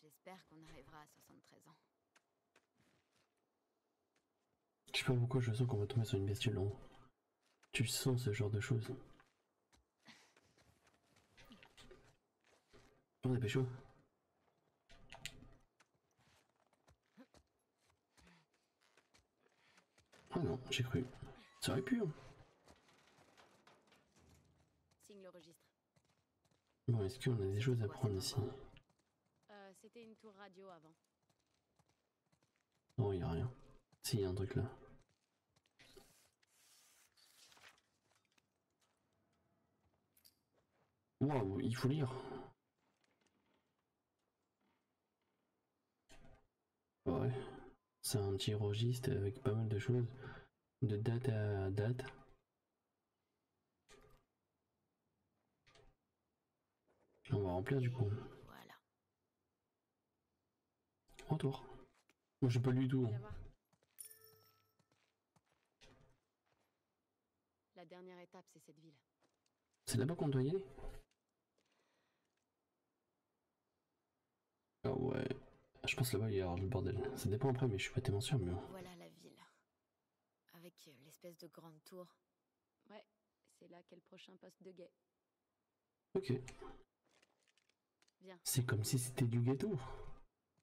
J'espère qu'on arrivera à 73 ans. Je sais pas pourquoi je sens qu'on va tomber sur une bestiole en. Tu sens ce genre de choses. On est pécho. Ah non, j'ai cru. Ça aurait pu. hein. Signe le registre. Bon, est-ce qu'on a des choses à prendre ici Euh, C'était une tour radio avant. Non, y a rien. Si, y a un truc là. Waouh, il faut lire. Ouais. C'est un petit registre avec pas mal de choses. De date à date. On va remplir du coup. Voilà. Retour. Moi j'ai pas lu tout. Viens voir. La dernière étape, c'est cette ville. C'est là-bas qu'on doit y aller? Ah ouais. Je pense là-bas il y a le bordel. Ça dépend après, mais je suis pas tellement sûr. Mais. Voilà la ville. Avec euh, l'espèce de grande tour. Ouais, c'est là qu'est le prochain poste de guet. Ok. Viens. C'est comme si c'était du gâteau.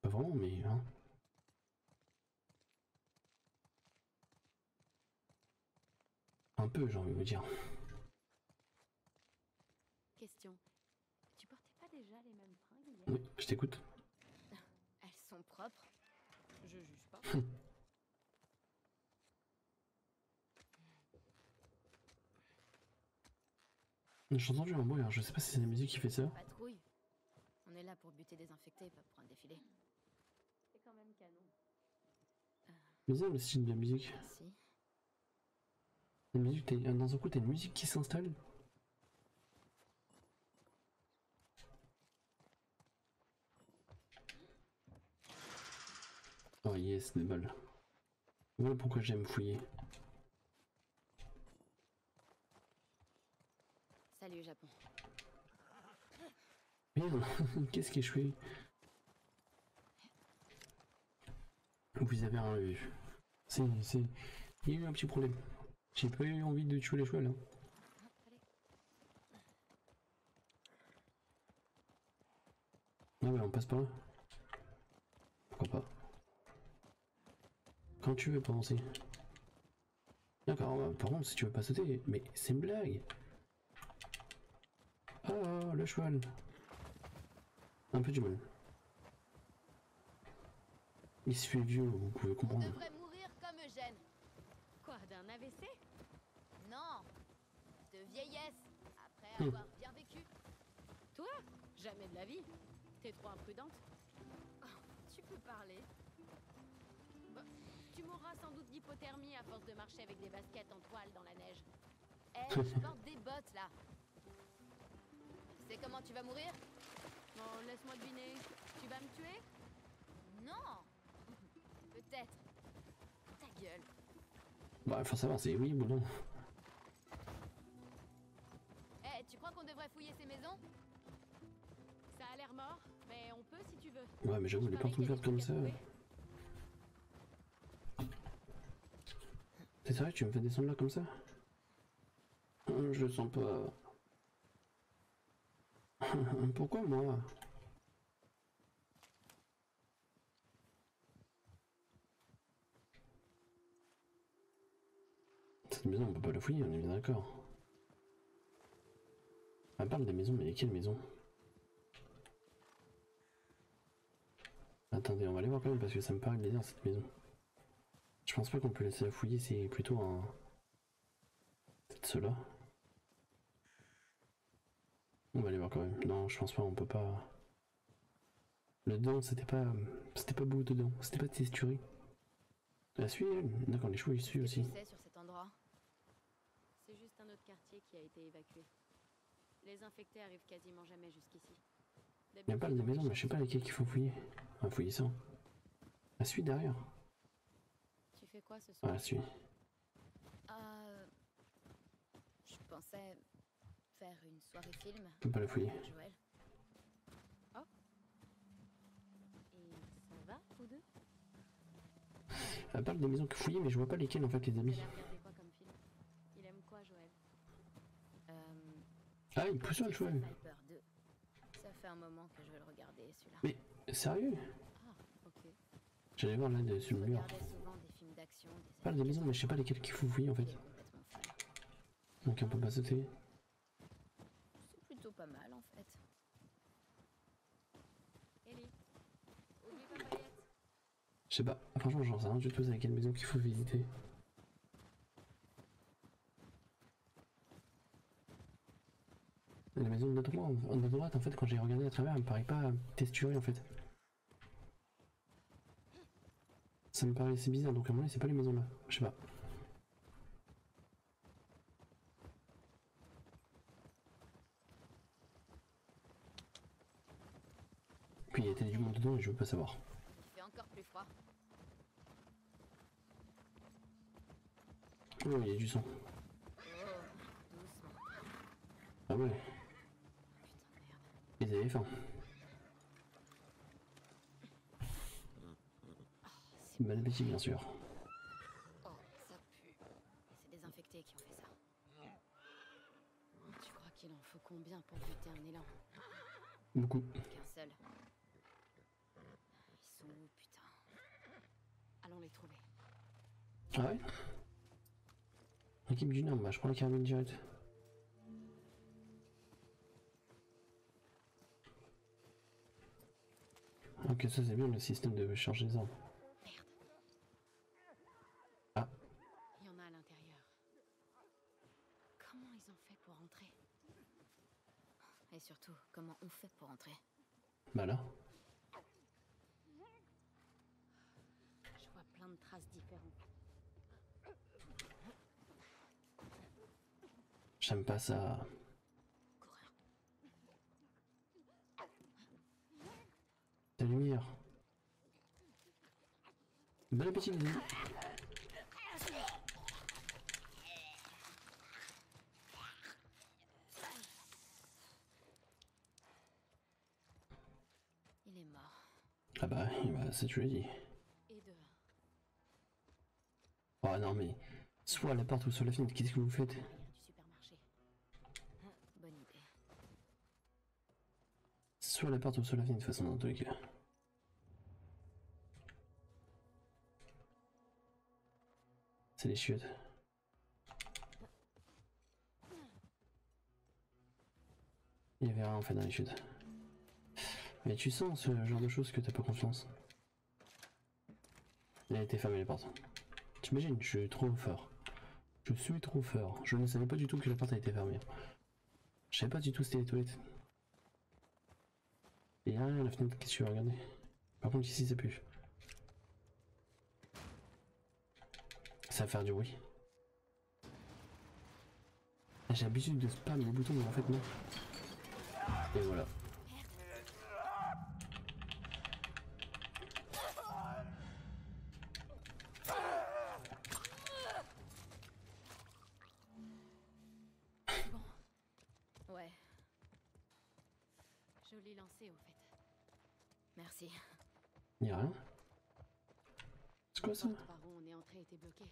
Pas vraiment, mais. Hein. Un peu, j'ai envie de vous dire. Question. Tu portais pas déjà les mêmes fringues hier Oui, je t'écoute. Elles sont propres. Je juge pas. J'ai entendu un bruit, alors je sais pas si c'est la musique qui fait ça. On est là pour buter des infectés, pas pour un défilé. C'est quand même canon. Bizarre le style de la musique. Merci. La musique, dans un coup, t'as une musique qui s'installe. Oh yes, des balles. Voilà pourquoi j'aime fouiller. Salut, Japon. Qu'est-ce que je fais? Vous avez vu. C'est, c'est... Il y a eu un petit problème. J'ai pas eu envie de tuer les chevaux là. Ah ouais, on passe par là. Pourquoi pas? Quand tu veux pas. D'accord, bah, par contre, si tu veux pas sauter, mais c'est une blague. Ah, le cheval. Un peu du mal. Il se fait vieux, vous pouvez On comprendre. devrait mourir comme Eugène. Quoi, d'un AVC Non De vieillesse. Après Hmm. avoir bien vécu. Toi? Jamais de la vie. T'es trop imprudente. Tu peux parler. Bah, tu mourras sans doute d'hypothermie à force de marcher avec des baskets en toile dans la neige. Eh, je porte des bottes là. Tu sais comment tu vas mourir? Bon, laisse-moi deviner. Tu vas me tuer? Non Peut-être. Ta gueule. Bah, faut savoir, c'est oui ou non. Eh, tu crois qu'on devrait fouiller ces maisons? Ça a l'air mort, mais on peut si tu veux. Ouais, mais j'avoue, les portes ouvertes comme ça. C'est sérieux, tu me fais descendre là comme ça? Euh, Je le sens pas. Pourquoi moi Cette maison, on peut pas la fouiller, on est bien d'accord. Elle parle des maisons, mais quelle maison? Attendez, on va aller voir quand même parce que ça me paraît bizarre cette maison. Je pense pas qu'on peut laisser la fouiller, c'est plutôt un. Peut-être cela. On va aller voir quand même. Non, je pense pas, on peut pas. Le dedans, c'était pas. C'était pas beau dedans, c'était pas texturé. La suite, elle D'accord, les chevaux ils suivent aussi. tu sais sur cet endroit C'est juste un autre quartier qui a été évacué. Les infectés arrivent quasiment jamais jusqu'ici. Il y a pas des maisons, mais je sais pas lesquelles qu'il faut fouiller. Va fouiller ça. La suite derrière. Tu fais quoi ce Ah, soir? la suite. Euh, je pensais faire une soirée film. On peut pas la fouiller. Joël. Oh. Et ça va, vous deux? Elle parle des maisons que fouiller, mais je vois pas lesquelles en fait, les amis. Il quoi comme film? Il aime quoi, Joël? Euh, Ah, il pousse le cheval. Viper 2. Ça fait un moment que je veux le regarder, celui-là. Mais sérieux? Ah, ok. J'allais voir là de- sur le mur. Elle parle des maisons, mais je sais pas lesquelles qu'il faut fouiller en fait. Donc on peut pas sauter. Pas mal en fait. Ellie, oublie pas paillette. Je sais pas, franchement j'en sais rien du tout c'est laquelle maison qu'il faut visiter. La maison de droite, de droite en fait quand j'ai regardé à travers elle me paraît pas texturée en fait. Ça me paraissait bizarre donc à mon avis c'est pas les maisons là, je sais pas. Puis il y était du monde dedans et je veux pas savoir. Il fait encore plus froid. Oh il y a du sang. Oh, doucement. Ah ouais. Ils avaient faim. Bon appétit bien sûr. Oh, ça pue. C'est des infectés qui ont fait ça. Tu crois qu'il en faut combien pour buter un élan? Beaucoup. Qu'un seul. Ils sont où, putain Allons les trouver. Ah ouais Équipe du Nord, bah je prends la carabine direct. Ok, ça c'est bien le système de charger les armes. Ah, Il y en a à l'intérieur. Comment ils ont fait pour entrer? Et surtout, comment on fait pour entrer? Bah là. Je vois plein de traces différentes. J'aime pas ça. La lumière. Bon appétit les amis. Il est mort. Ah bah, bah ça tu l'as dit. Oh non mais, soit à la porte ou sur la fenêtre, qu'est-ce que vous faites? Soit la porte ou sur la fenêtre de toute façon dans tous les cas. C'est les chiottes. Il y avait rien en fait dans les chiottes. Mais tu sens ce genre de choses que t'as pas confiance. Il a été fermé les portes. T'imagines, je suis trop fort. Je suis trop fort. Je ne savais pas du tout que la porte a été fermée. Je savais pas du tout c'était les toilettes. Il y a rien la fenêtre, qu'est-ce que tu regarder? Par contre ici ça pue. Ça va faire du bruit. J'ai l'habitude de spam les boutons mais en fait non. Et voilà. Ouais, Joli lancé, au fait. Merci. Il y a rien C'est quoi ça Par où on est entré était bloqué.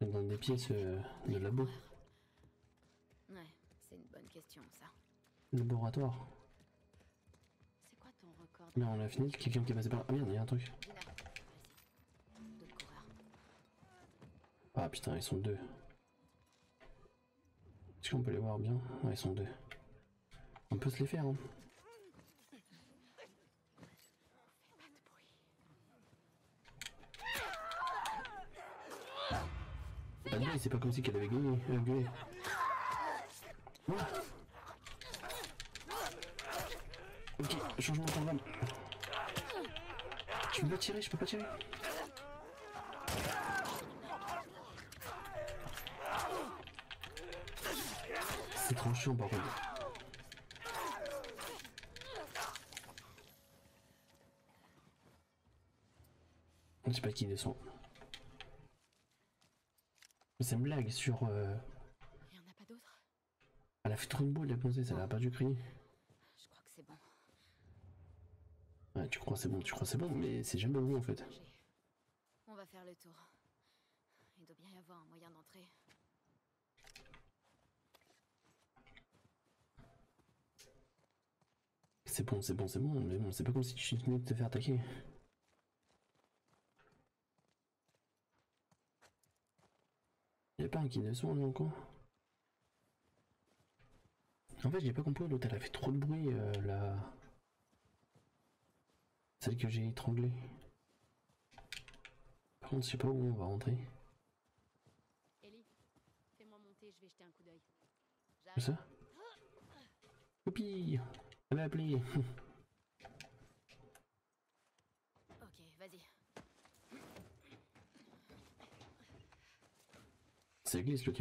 Dans des pièces euh, de labo. Ouais, c'est une bonne question, ça. Laboratoire. C'est quoi ton record Là on a fini, quelqu'un qui est passé par là. Ah merde, il y a un truc. Ah putain, ils sont deux. Est-ce qu'on peut les voir bien? Ouais, ils sont deux. On peut se les faire, hein. Ah non, c'est pas comme si qu'elle avait gagné. Euh, gueulé. Ok, changement de programme. Je peux pas tirer, je peux pas tirer. C'est trop chiant par contre. On sait pas qui descend. C'est une blague sur. Euh... Il y en a pas d'autres? Elle a fait trop de boule, la princesse, elle a pas dû crier. Je crois que c'est bon. Ouais, tu crois c'est bon, tu crois c'est bon, mais c'est jamais bon en fait. On va faire le tour. Il doit bien y avoir un moyen d'entrer. C'est bon, c'est bon, c'est bon, mais bon, c'est pas comme si tu venais de te faire attaquer. Y'a pas un qui descend là encore En fait, j'ai pas compris, l'autre elle a fait trop de bruit, euh, la. Celle que j'ai étranglée. Par contre, je sais pas où on va rentrer. Ellie, fais-moi monter, je vais jeter un coup d'œil. Ça? Elle m'a appelé Ok, vas-y. C'est glisse le.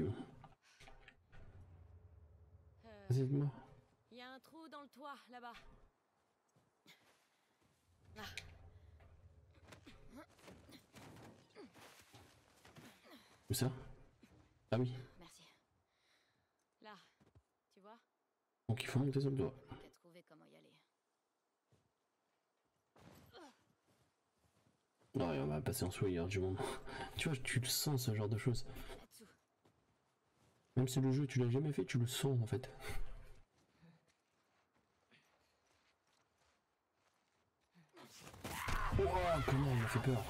Euh, Vas-y, dis-moi. Il y a un trou dans le toit, là-bas. Ah. Où ça? Ah oui. Merci. Là, tu vois? Donc il faut monter sur le. T'as trouvé comment y aller. Non, on va passer en ailleurs du monde. tu vois, tu le sens ce genre de choses. Même si le jeu tu l'as jamais fait, tu le sens en fait. Oh, comment il m'a fait peur.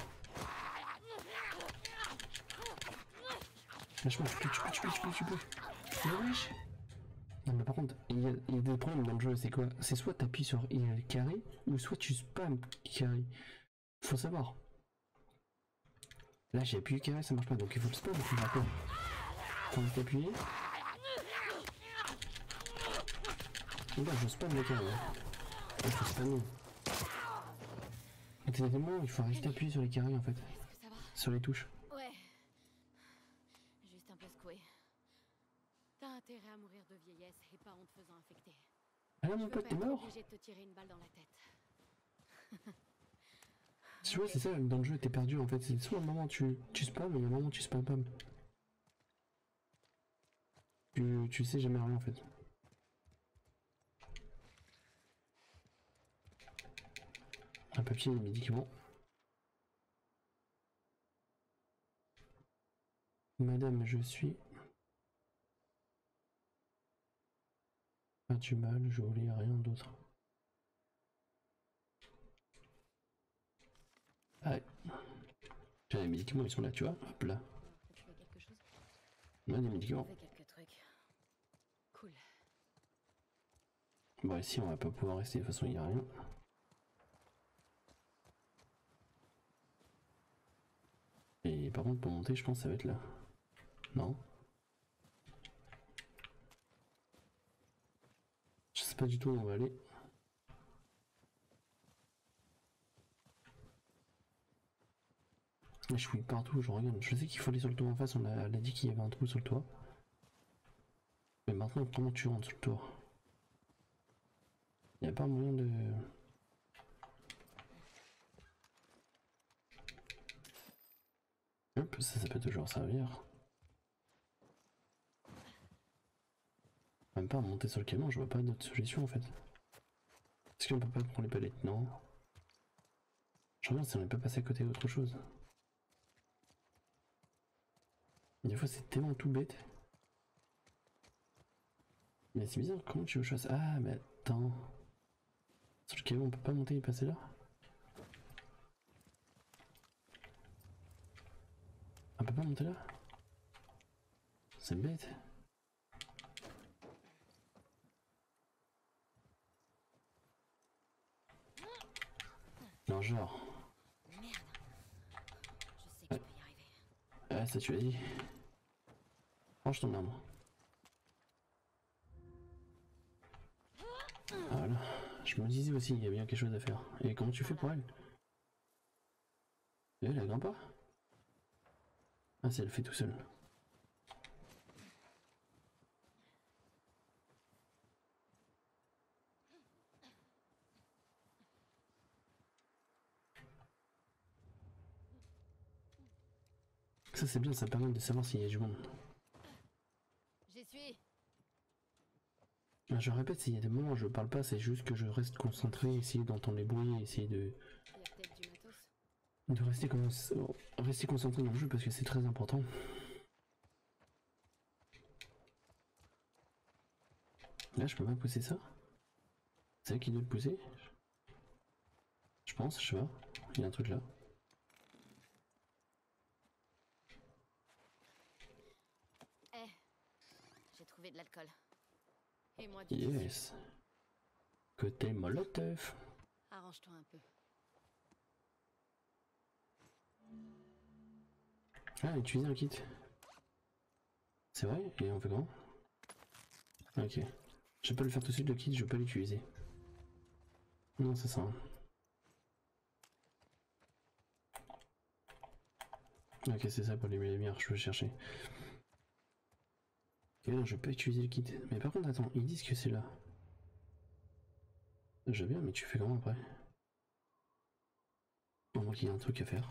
Lâche-moi, tu peux, tu peux, tu peux, tu peux, tu peux. Non mais par contre, il y, a, a des problèmes dans le jeu, c'est quoi? C'est soit t'appuies sur il carré, ou soit tu spams carré. Faut savoir. Là j'ai appuyé carré, ça marche pas, donc il faut spam, il faut Quand vous appuyez. Regarde, je spam le carré. hein. Il faut spammer. Où il faut rester appuyé sur les carrés en fait. Va Sur les touches. Ouais. Juste un peu secoué. T'as intérêt à mourir de vieillesse et pas en te faisant infecter. Ah là Je mon pote, t'es mort obligé de te tirer une balle dans la tête. Tu vois, c'est ça, dans le jeu, t'es perdu en fait. C'est soit un moment tu, tu spams, et un moment tu spam pam. Tu, tu sais jamais rien en fait. Un papier, des médicaments. Madame, je suis. Pas du mal, je voulais rien d'autre. Ah, les médicaments, ils sont là, tu vois. Hop là. On a des médicaments. Trouvé quelques trucs. Cool. Bon, ici, on va pas pouvoir rester, de toute façon, il n'y a rien. Et par contre, pour monter, je pense que ça va être là. Non Je sais pas du tout où on va aller. Je fouille partout, je regarde. Je sais qu'il faut aller sur le toit en face, on a, a dit qu'il y avait un trou sur le toit. Mais maintenant, comment tu rentres sur le toit? Il n'y a pas moyen de... Hop, ça, ça peut toujours servir. Même pas monter sur le camion, je vois pas d'autre solution en fait. Est-ce qu'on peut pas prendre les palettes? Non. Je regarde si on n'est pas passé à côté d'autre chose. Des fois c'est tellement tout bête. Mais c'est bizarre, comment tu veux que je fasse? Ah mais attends. Sur le on peut pas monter et passer là On peut pas monter là C'est bête. Non genre. Merde. Je sais que tu peux y arriver. Ah ça tu l'as dit. Range ton arme. Je me disais aussi, il y a bien quelque chose à faire. Et comment tu fais pour elle? Elle, elle grimpe pas? Ah, c'est elle le fait tout seul. Ça c'est bien, ça permet de savoir s'il y a du monde. J'y suis. Ah, Je répète, s'il y a des moments où je parle pas, c'est juste que je reste concentré, essayer d'entendre les bruits, essayer de, de rester, concentré dans le jeu parce que c'est très important. Là, je peux pas pousser ça C'est elle qui doit le pousser Je pense, je sais pas. Il y a un truc là. Eh, j'ai trouvé de l'alcool. Et moi du tissu. Yes. Côté Molotov. Arrange-toi un peu. Ah, utiliser un kit. C'est vrai? Et on fait comment? Ok. Je vais pas le faire tout de suite le kit, je vais pas l'utiliser. Non, c'est ça. Ok, c'est ça pour les lumières, je veux chercher. Et non, je peux utiliser le kit. Mais par contre, attends, ils disent que c'est là. Je veux bien, mais tu fais comment après? Au moins qu'il y a un truc à faire.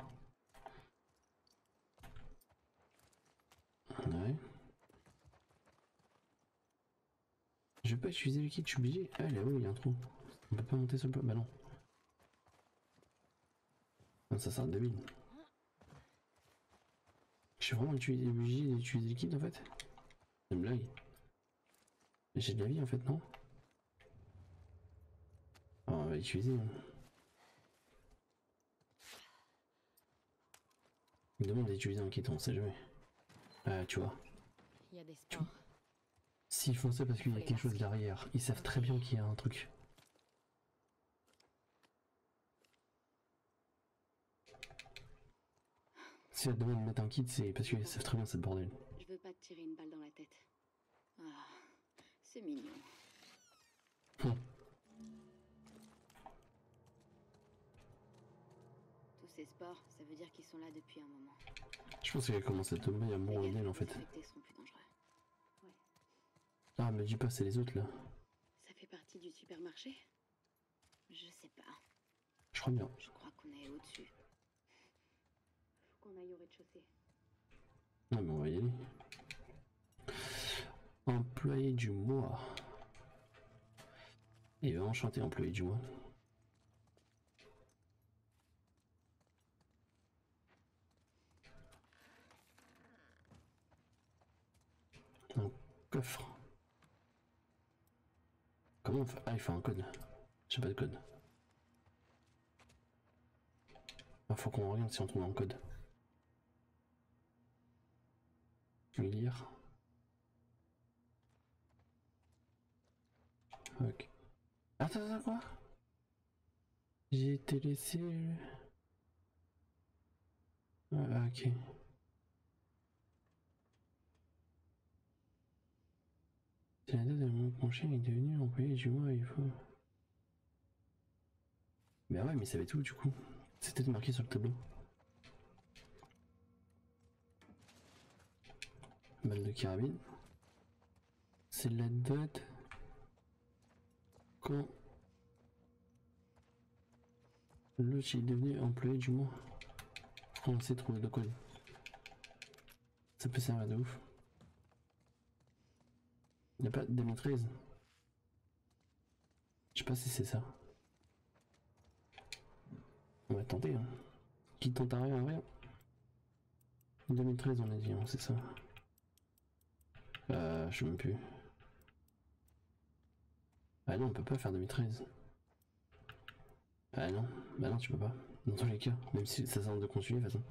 Ouais. Je vais pas utiliser le kit, je suis obligé. Ah, là haut il y a un trou. On peut pas monter sur le plat. Bah non. Ça sert de débile. Je suis vraiment obligé d'utiliser le kit en fait. C'est une blague. J'ai de la vie en fait, non? On va utiliser. hein. Il demande d'utiliser un kit, on sait jamais. Ah, tu vois. Il y a des sports. S'ils font ça parce qu'il y a quelque chose derrière, ils savent très bien qu'il y a un truc. Si elle demande de mettre un kit, c'est parce qu'ils savent très bien c'est le bordel. Je veux pas te tirer une balle dans la tête. Ah, c'est mignon. Tous ces sports, ça veut dire qu'ils sont là depuis un moment. Je pense qu'elle commence à tomber amoureuse d'elle en fait. Les infectés seront plus dangereux. Ah, me dis pas, c'est les autres là. Ça fait partie du supermarché? Je sais pas. Je crois bien. Je crois qu'on est au-dessus. Faut qu'on aille au rez-de-chaussée. Non, mais on va y aller. Employé du mois. Il va enchanter employé du mois. Un coffre. Comment on fait? Ah, il faut un code. J'ai pas de code. Ah, faut qu'on regarde si on trouve un code. Lire. Ok. Attends, attends, quoi J'ai été laissé... Ah, ok. C'est la date de mon chien est devenu employé du mois, il faut... Bah ouais, mais ça va tout du coup? C'était marqué sur le tableau. Balle de carabine. C'est la date quand l'autre est devenu employé du mois. On sait trouver le code. Ça peut servir de ouf. Il n'y a pas 2013. Je sais pas si c'est ça. On va tenter. Hein. Qui tente à rien à rien. 2013 on a dit, hein, c'est ça. Euh, je sais même plus. Ah non, on peut pas faire 2013. Ah non, bah non, tu peux pas. Dans tous les cas, même si ça sert de continuer de toute façon.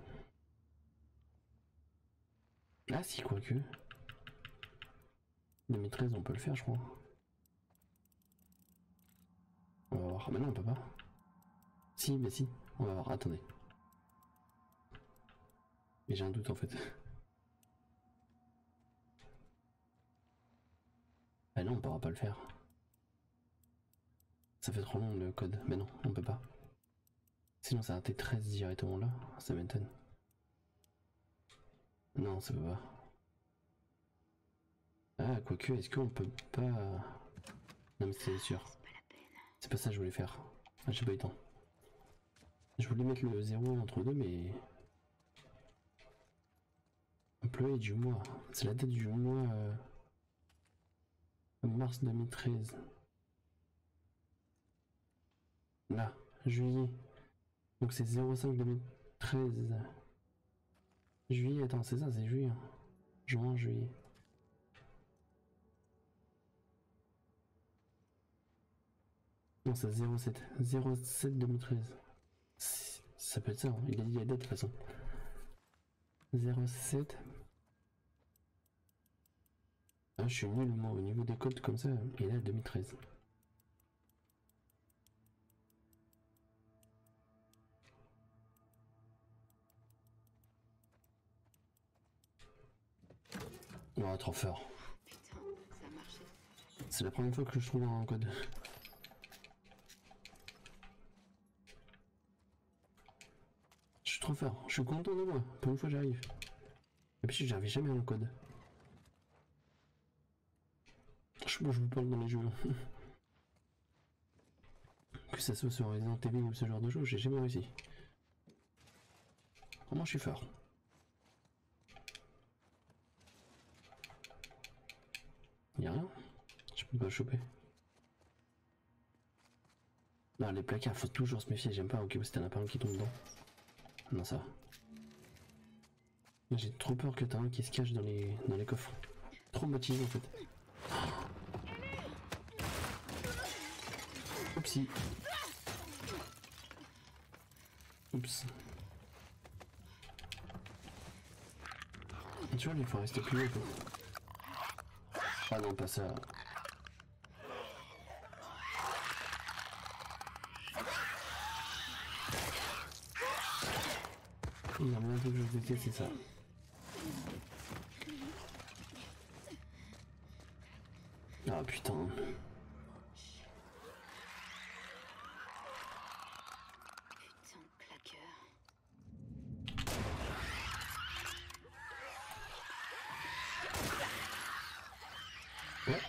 Ah si, quoique. 2013, on peut le faire, je crois. On va voir. Mais non, on peut pas. Si, mais si. On va voir. Attendez. Mais j'ai un doute en fait. Ah non, on pourra pas le faire. Ça fait trop long le code. Mais non, on peut pas. Sinon ça a été 13 directement là. Ça m'étonne. Non, ça peut pas. Ah, quoique, est-ce qu'on peut pas... Non mais c'est sûr. C'est pas ça que je voulais faire. Ah, j'ai pas eu le temps. Je voulais mettre le 0 entre deux, mais... Employé du mois. C'est la date du mois... euh, Mars 2013. Là, juillet. Donc c'est 05 2013. Juillet, attends, c'est ça, c'est juillet. hein. Juin, juillet. Non, c'est 07. 07 2013. C'est- Ça peut être ça, hein. il a dit la date de toute façon. 07. Ah, je suis nul moi au niveau des codes comme ça, et là 2013. Oh, trop fort. C'est la première fois que je trouve un code. Je suis trop fort, je suis content de moi, pour une fois j'arrive. Et puis j'arrive jamais à un code. Je, je vous parle dans les jeux. que ça soit sur Resident Evil ou ce genre de choses, j'ai jamais réussi. Comment je suis fort Y'a rien Je peux pas choper. Non, les placards, faut toujours se méfier, j'aime pas. Ok, c'était un lapin qui tombe dedans. Non, ça va. J'ai trop peur que t'as un qui se cache dans les, dans les coffres. Trop motivé en fait. Oupsie. Oups. Tu vois, il faut rester plus haut. quoi. Ah non, pas ça. Il y a moins de je déteste, c'est ça. Ah. Putain de claqueur. Ouais.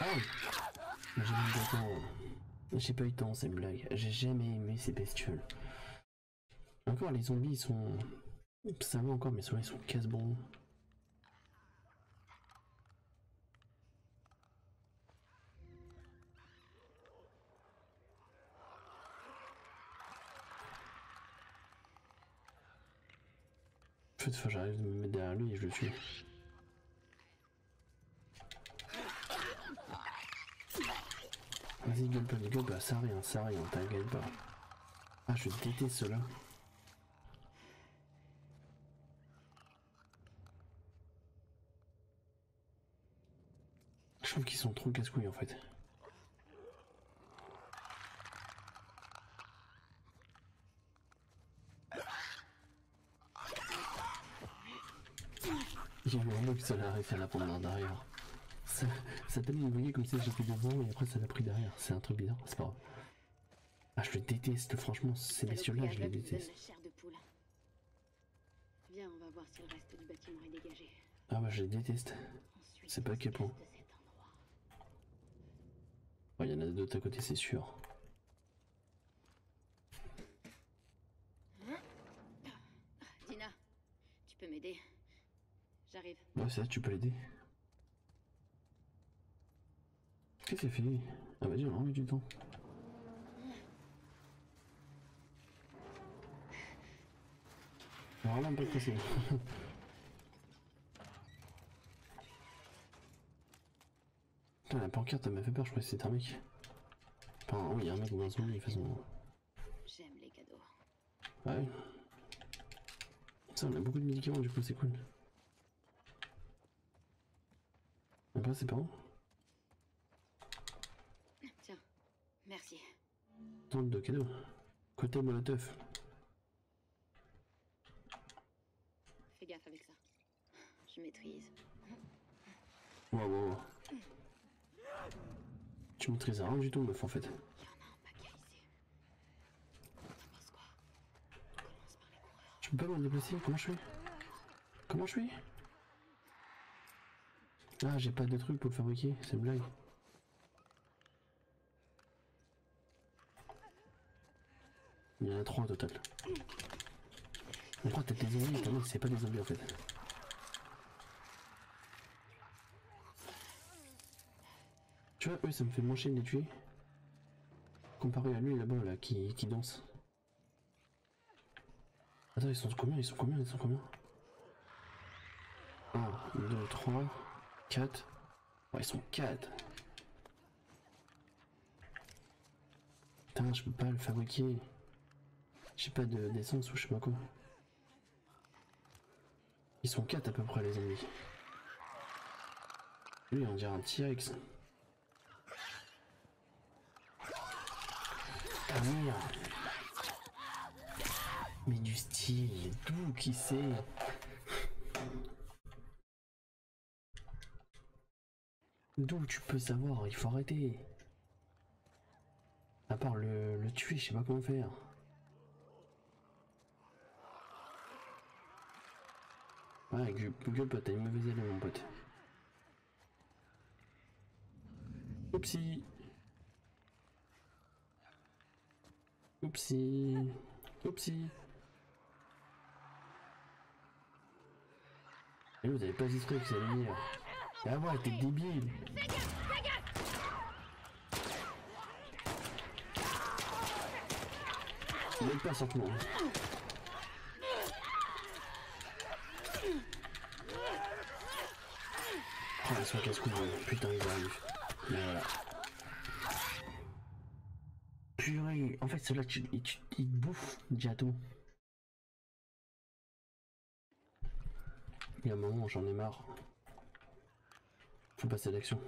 Ah J'ai pas eu le temps. J'ai pas eu le temps, c'est une blague. J'ai jamais aimé ces bestioles. Encore, les zombies, ils sont. Ça va encore, mais ils sont casse-bons. Faut que j'arrive de me mettre derrière lui et je le tue. Vas-y, gueule pas, gueule pas, ça rien, ça rien, t'inquiète pas. Ah, je déteste cela. Je trouve qu'ils sont trop casse-couilles en fait. J'ai un que ça l'a réussi à la prendre derrière. Ça, ça tellement bouillé comme si j'étais devant et après ça l'a pris derrière. C'est un truc bizarre, c'est pas grave. Ah, je le déteste, franchement, ces bestioles-là, je les déteste. Viens, on va voir si le reste du bâtiment est dégagé. Ah bah, je les déteste. C'est pas à quel point. endroit. Oh, il y en a d'autres à côté, c'est sûr. Dina, tu peux m'aider? J'arrive. Ouais, c'est vrai, tu peux l'aider. Qu'est-ce que c'est fait Ah bah, dis, on a envie du temps. Vraiment pas pressé. Putain, la pancarte elle m'a fait peur, je croyais que c'était un mec. Enfin, oui, il y a un mec ou un zombie, de toute façon. J'aime les cadeaux. Ouais. Ça, on a beaucoup de médicaments, du coup, c'est cool. Après, c'est pas bon? Tiens, merci. Tente de cadeau. Côté molotov. Fais gaffe avec ça. Je maîtrise. Wow, wow, wow. Tu maîtrises rien du tout, meuf, en fait. Il y en a un paquet ici. T'en penses quoi? Commence par les coureurs. Je peux pas me déplacer Comment je fais? Comment je fais? Ah, j'ai pas de truc pour le fabriquer, c'est une blague. Il y en a trois au total. On croit peut-être des zombies, mais c'est pas des zombies en fait. Tu vois, eux, ça me fait moins chier de les tuer. Comparé à lui là-bas, là, qui, qui danse. Attends, ils sont combien? Ils sont combien? Ils sont combien? 1, 2, 3, 4. Ouais, ils sont 4. Putain, je peux pas le fabriquer. J'ai pas de d'essence ou je sais pas quoi. Ils sont 4 à peu près les zombies. Lui, on dirait un T-Rex. Ah merde Mais du style, d'où qui sait D'où tu peux savoir, il faut arrêter. À part le, le tuer, je sais pas comment faire. Ouais, Google pote, t'as une mauvaise idée mon pote. Oupsie. Oupsie. Oupsie. Et vous avez pas dit ce truc, c'est venir. Ah ouais, t'es débile. Même pas sur moi. Oh. Putain, ils arrivent. Mais voilà. Purée, en fait, ceux-là, tu, ils, te bouffent. Il y a un moment, j'en ai marre. Faut passer à l'action.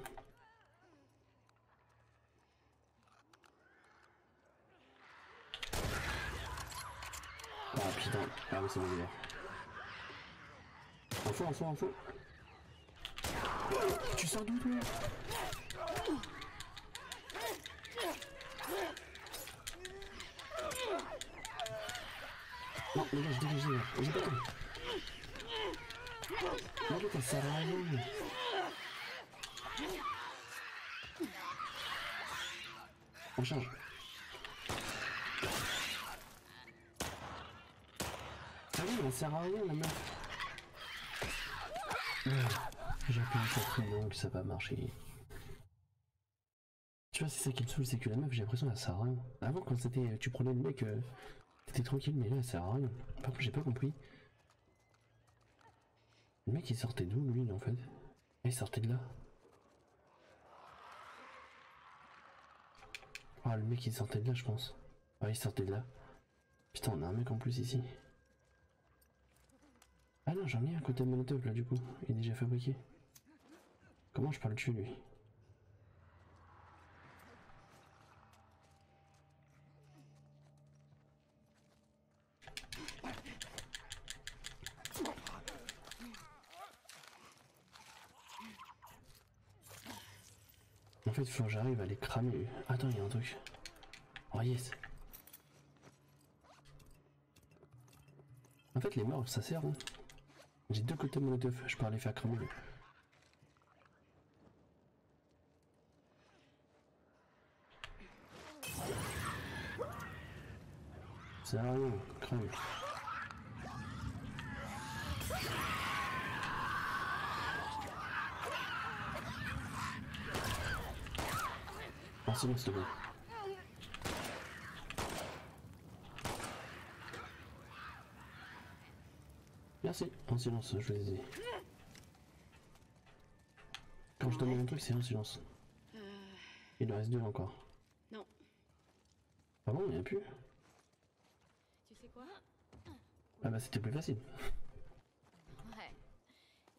Ah putain, ah mais c'est mon délire. Info, info, info. Tu sors d'où toi Non, mais là je dégage, dégage. J'ai pas compris. Non, mais ça sert à rien. On change. Ah elle sert à rien la meuf. J'ai appuyé sur triangle, ça va marcher. Tu vois, c'est ça qui me saoule, c'est que la meuf, j'ai l'impression qu'elle sert à rien. Avant, quand c'était, tu prenais le mec, euh, tranquille, mais là, elle sert à rien. Par contre, j'ai pas compris. Le mec, il sortait d'où, lui, en fait? Il sortait de là. Ah, le mec, il sortait de là, je pense. Ah, il sortait de là. Putain, on a un mec en plus ici. Ah non, j'en ai un côté molotov là du coup, il est déjà fabriqué. Comment je peux le tuer lui? En fait, il faut que j'arrive à les cramer. Attends, il y a un truc. Oh yes En fait, les morts, ça sert. hein. J'ai deux côtés molotov, je peux aller faire cramer. À rien, crame. Ah, c'est bon, c'est bon. Merci. En silence, je les ai. Quand je demande un truc, c'est en silence. Euh, Il en reste deux encore. non. Ah bon, il n'y en a plus Tu sais quoi Ah bah c'était plus facile. Ouais.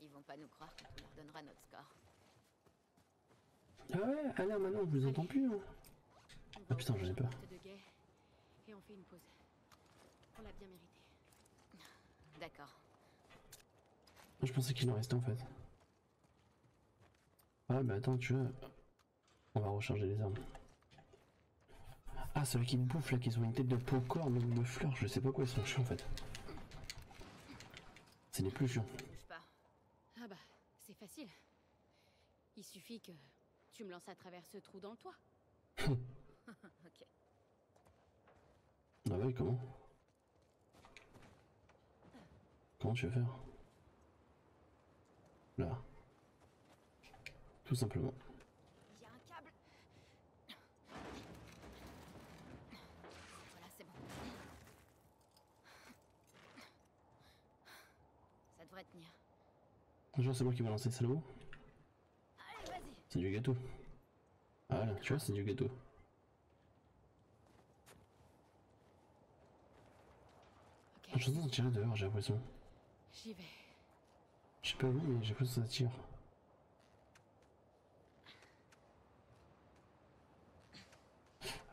Ils vont pas nous croire quand on leur donnera notre score. Ah ouais, ah là maintenant, je vous entends plus. hein. Ah putain, j'en ai peur. et on fait une pause. On l'a bien mérité. D'accord. Je pensais qu'il en restait en fait. Ah bah attends, tu vois. On va recharger les armes. Ah, celui qui bouffe là, qui ont une tête de popcorn ou de fleurs, je sais pas quoi, ils sont chiants en fait. C'est les plus chiants. Bouge pas? Ah bah, c'est facile. Il suffit que tu me lances à travers ce trou dans le toit. ok. Ah ouais, comment? Comment tu vas faire? Là. Tout simplement. Il y a un câble. Voilà, c'est bon. Ça devrait tenir. Genre, c'est moi qui va lancer ça là-haut Allez, vas-y. C'est du gâteau. Ah là, tu vois, c'est du gâteau. Ok. Je suis en train de tirer dehors, j'ai l'impression. J'y vais. Je sais pas où, mais j'ai l'impression que ça tire.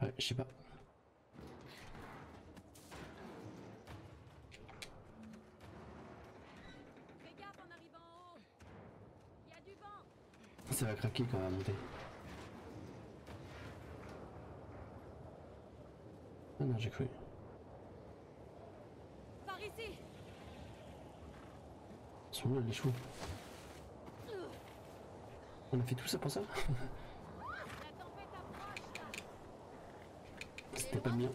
Ouais, je sais pas. Ça va craquer quand on va monter. Ah non, j'ai cru. Par ici. Ils sont là, les chevaux. On a fait tout ça pour ça? C'était pas bien.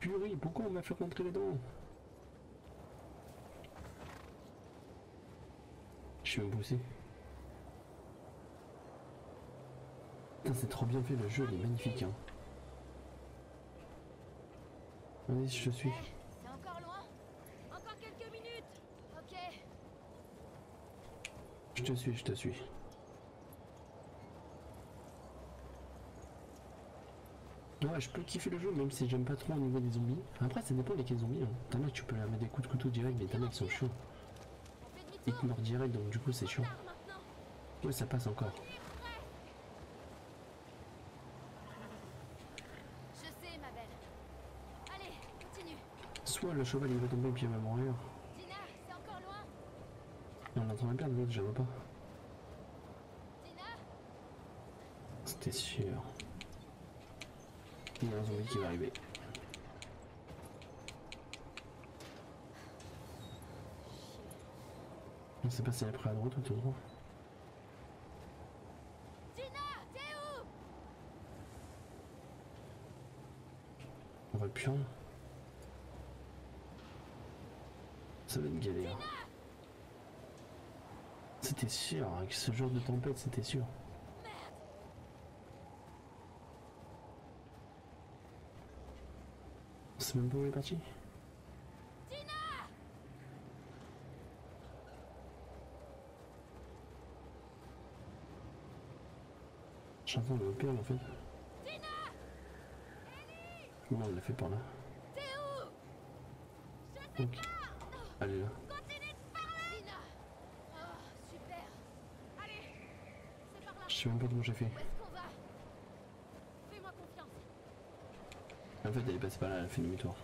Purée, pourquoi on m'a fait rentrer là-dedans Je suis même poussé. Putain, c'est trop bien fait, le jeu il est magnifique. Hein. Vas-y, je te suis. C'est encore loin? Encore quelques minutes? Ok. Je te suis, je te suis. Ouais, je peux kiffer le jeu même si j'aime pas trop au niveau des zombies. Après, ça dépend lesquels zombies. Hein. T'en as, tu peux leur mettre des coups de couteau direct, mais t'en as qui sont chiants. Demi-tour te mordent direct, donc du coup, c'est chiant. Ouais, ça passe encore. Je sais, ma belle. Allez, continue. Soit le cheval il va tomber et puis il va mourir. Dina, c'est encore loin. Et on est en train de perdre l'autre, je vois pas. Dina C'était sûr. Il y a un zombie qui va arriver. On sait pas si elle est près à droite ou tout droit. On va rien. Ça va être galère. C'était sûr, avec ce genre de tempête, c'était sûr. C'est même pas où elle est le pire en fait. Non, on l'a fait par là. T'es où. Allez là. Je sais même pas comment j'ai fait. En fait, elle est passée par là, elle a fait demi-tour.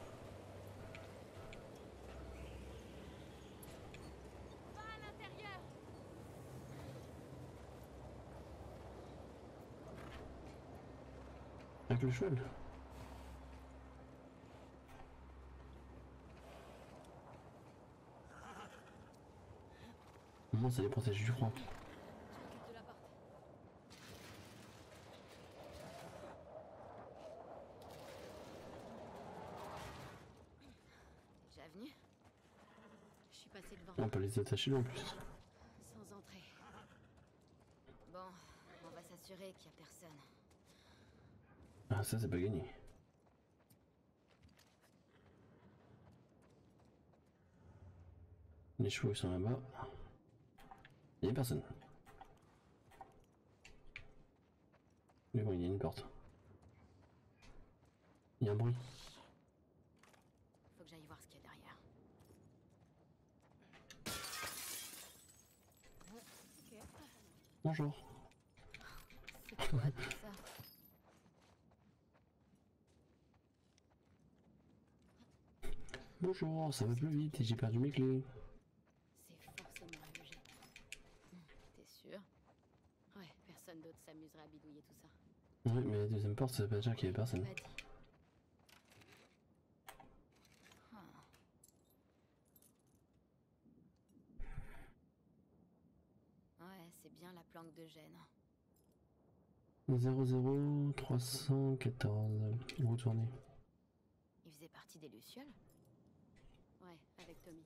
Va à l'intérieur. Avec le cheval Au moins, ça les protège du froid. On peut les attacher là en plus. Sans entrer. Bon, on va s'assurer qu'il y a personne. Ah, ça, c'est pas gagné. Les chevaux ils sont là-bas. Il y a personne. Mais bon, il y a une porte. Il y a un bruit. Faut que j'aille voir ce qu'il y a derrière. Bonjour. Bonjour, ça va plus vite et j'ai perdu mes clés. C'est forcément un objet. Hum, t'es sûr? Ouais, personne d'autre s'amuserait à bidouiller tout ça. Oui, mais la deuxième porte, ça veut pas dire qu'il y avait personne. Ouais, c'est bien la planque de gêne. 00314, retourner. Il faisait partie des Lucioles? Ouais, avec Tommy.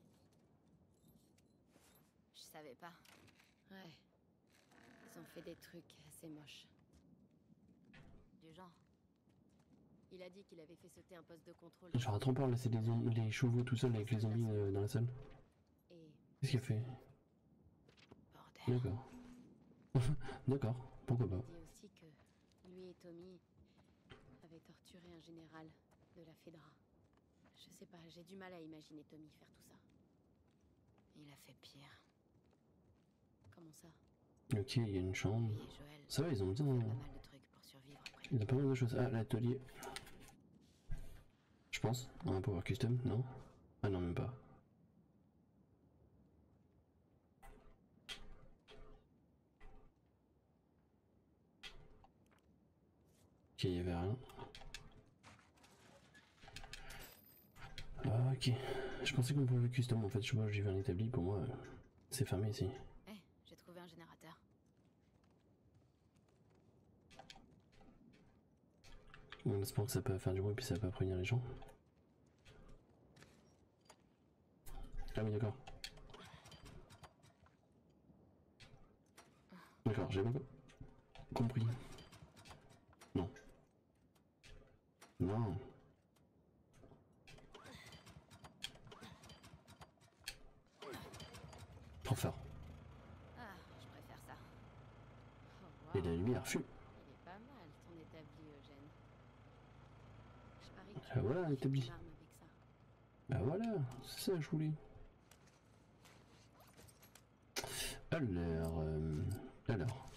Je savais pas. Ouais. Ils ont fait des trucs assez moches. Du genre. Il a dit qu'il avait fait sauter un poste de contrôle. J'aurais trop peur de laisser les, les chevaux tout seuls avec les zombies euh, dans la salle. Et Qu'est-ce qu'il a fait? Bordel. D'accord. D'accord, pourquoi pas. il dit aussi que lui et Tommy avaient torturé un général de la Fedra. Je sais pas, j'ai du mal à imaginer Tommy faire tout ça. Il a fait pire. Comment ça? Ok, il y a une chambre. Joël. Ça va, ils ont bien. Pas mal de trucs pour survivre après. Il y a pas mal de choses. Ah, l'atelier. Je pense. Un power custom, non? Ah non, même pas. Ok, il y avait rien. Ah, ok. Je pensais qu'on pouvait custom en fait. Je vois, j'ai vu un établi. Pour moi, euh, c'est fermé ici. Eh, j'ai trouvé un générateur. On espère que ça peut faire du bruit puis ça va pas prévenir les gens. Ah oui d'accord. D'accord, j'ai pas compris. Non. Non. Trop fort. Ah, je préfère ça. Oh, Et la lumière fume. Il est pas mal ton établi, Eugène. Je parie que tu Ah, voilà, établi. avec ça. Bah voilà, c'est ça je voulais. Alors, euh, alors.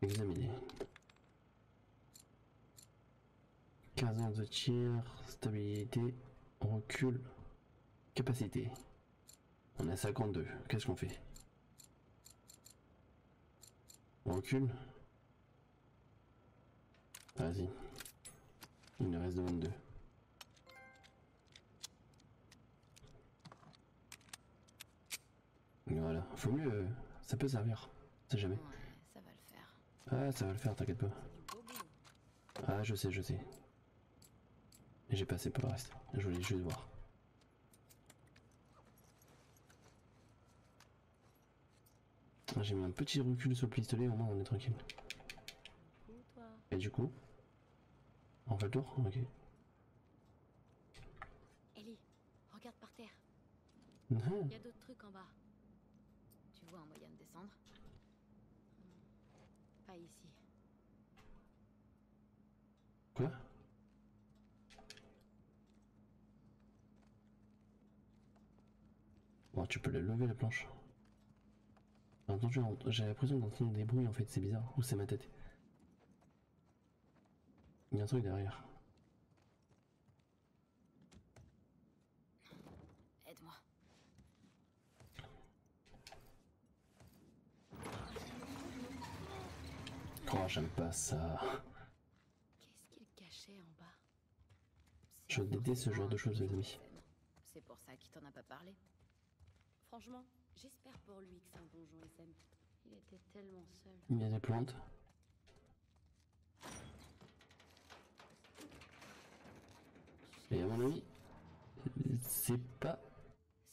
Examiner. 15 ans de tir, stabilité, recul, capacité. On a 52. Qu'est-ce qu'on fait? On recule Vas-y. Il nous reste de 22. Voilà, faut mieux, euh, ça peut servir, sait jamais. Ouais, ça va le faire. Ah, ça va le faire, t'inquiète pas. C'est. Ah, je sais, je sais. Et j'ai passé pour le reste, je voulais juste voir. J'ai mis un petit recul sur le pistolet, au moins on est tranquille. Et du coup On fait le tour Ok. Ellie, regarde par terre. Il y a d'autres trucs en bas. Tu vois un moyen de descendre Pas ici. Quoi Bon, tu peux la lever la planche. J'ai entendu- J'ai l'impression d'entendre des bruits en fait, c'est bizarre. Ou c'est ma tête Il y a un truc derrière. Aide-moi. Oh, j'aime pas ça. Qu'est-ce qu'il cachait en bas? Je déteste ce genre de choses, les amis. C'est pour ça qu'il t'en a pas parlé. Franchement, j'espère pour lui que c'est un donjon SM. Il était tellement seul. Il y a des plantes. Et à mon avis, c'est pas.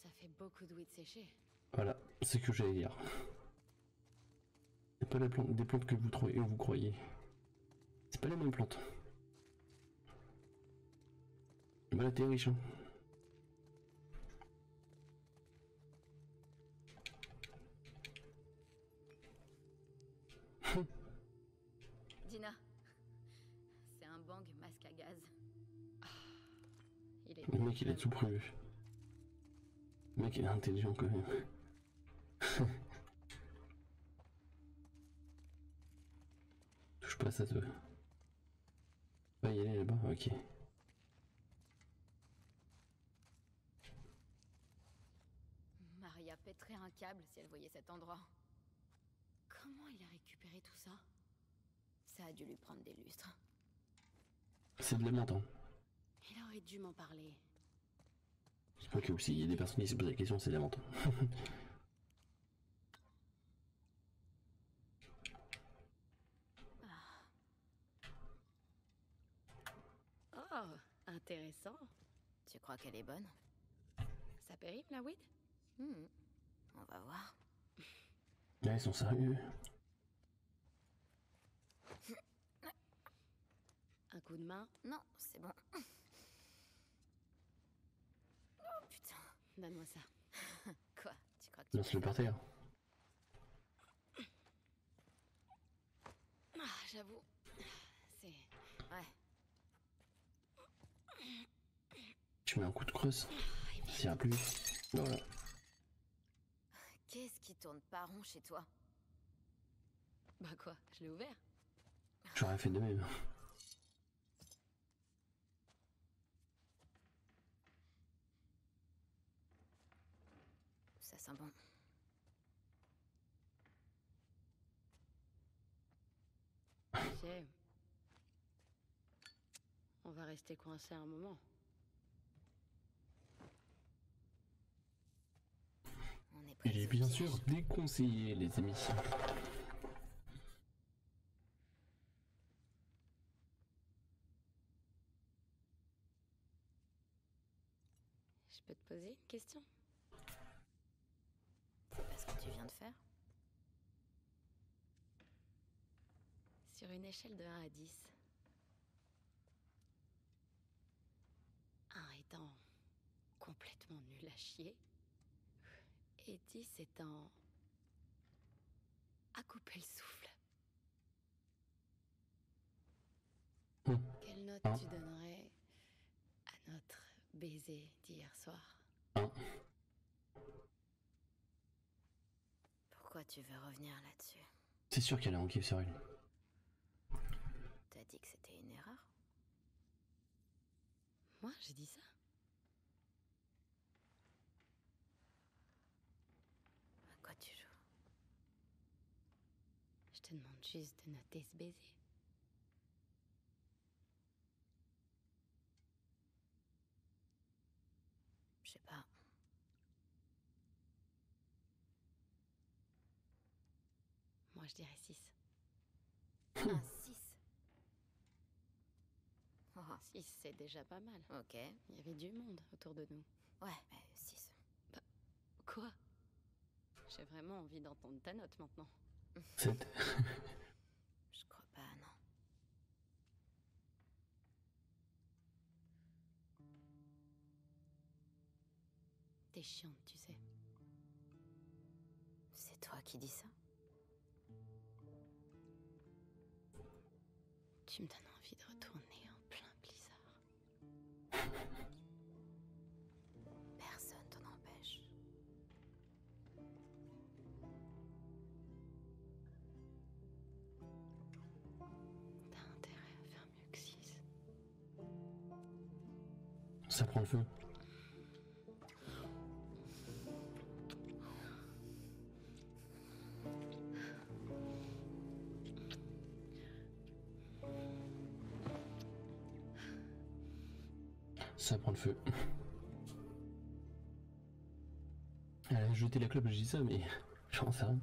Ça fait beaucoup de weed séché. Voilà, c'est ce que j'allais dire. C'est pas les plantes, des plantes que vous, trouvez, vous croyez. C'est pas les mêmes plantes. Voilà, t'es riche. Hein. Dina. C'est un bang masque à gaz. Il est Le mec, il a tout prévu. Le mec, il est intelligent quand même. Touche pas à ça, toi. Va y aller là-bas, ok. Maria pèterait un câble si elle voyait cet endroit. Comment il a récupéré tout ça? Ça a dû lui prendre des lustres. C'est de lamentant. Il aurait dû m'en parler. Ok, aussi, il y a des personnes qui se posent la question, c'est lamentant. Oh, intéressant. Tu crois qu'elle est bonne? Ça périme, la weed? Hmm, On va voir. Là, ils sont sérieux. Un coup de main Non, c'est bon. Oh putain. Donne-moi ça. Quoi? Tu crois que tu Lance-le par terre. Ah, j'avoue. C'est. Ouais. Tu mets un coup de creuse. Ça ira plus vite. Voilà. Tourne pas rond chez toi Bah quoi Je l'ai ouvert. J'aurais fait de même. Ça sent bon. On va rester coincé un moment. Est Il est bien sûr déconseillé, les amis. Je peux te poser une question? C'est pas ce que tu viens de faire? Sur une échelle de 1 à 10. 1 étant complètement nul à chier. Et 10 étant. à couper le souffle. Hmm. Quelle note Un. tu donnerais à notre baiser d'hier soir? Un. Pourquoi tu veux revenir là-dessus? C'est sûr qu'elle a en sur elle. T'as dit que c'était une erreur? Moi, j'ai dit ça À quoi tu joues Je te demande juste de noter ce baiser. Je sais pas. Moi, je dirais 6. Un 6. Oh, 6, c'est déjà pas mal. ok. Ouais, Il y avait du monde autour de nous. mais 6. Quoi? J'ai vraiment envie d'entendre ta note maintenant. Je crois pas, non. T'es chiante, tu sais. C'est toi qui dis ça Tu me donnes envie de Ça prend le feu. Ça prend le feu. Elle a jeté la clope, je dis ça, mais j'en sais rien.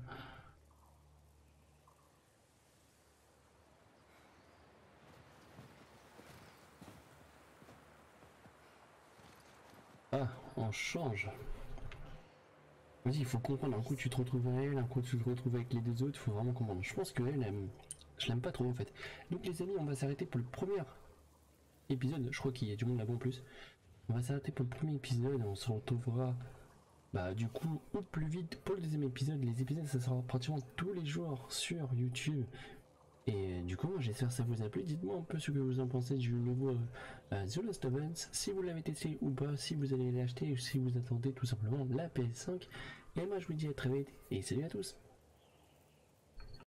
Ah, on change. Vas-y, il faut comprendre. Un coup tu te retrouves avec elle, un coup tu te retrouves avec les deux autres, il faut vraiment comprendre. Je pense que elle, aime... je l'aime pas trop en fait. Donc les amis, on va s'arrêter pour le premier épisode. Je crois qu'il y a du monde là-bas en plus. On va s'arrêter pour le premier épisode on se retrouvera bah du coup au plus vite pour le deuxième épisode. Les épisodes ça sera pratiquement tous les jours sur YouTube. Et du coup, j'espère que ça vous a plu. Dites-moi un peu ce que vous en pensez du nouveau euh, The Last of Us, si vous l'avez testé ou pas, si vous allez l'acheter ou si vous attendez tout simplement la PS5. Et moi, je vous dis à très vite et salut à tous.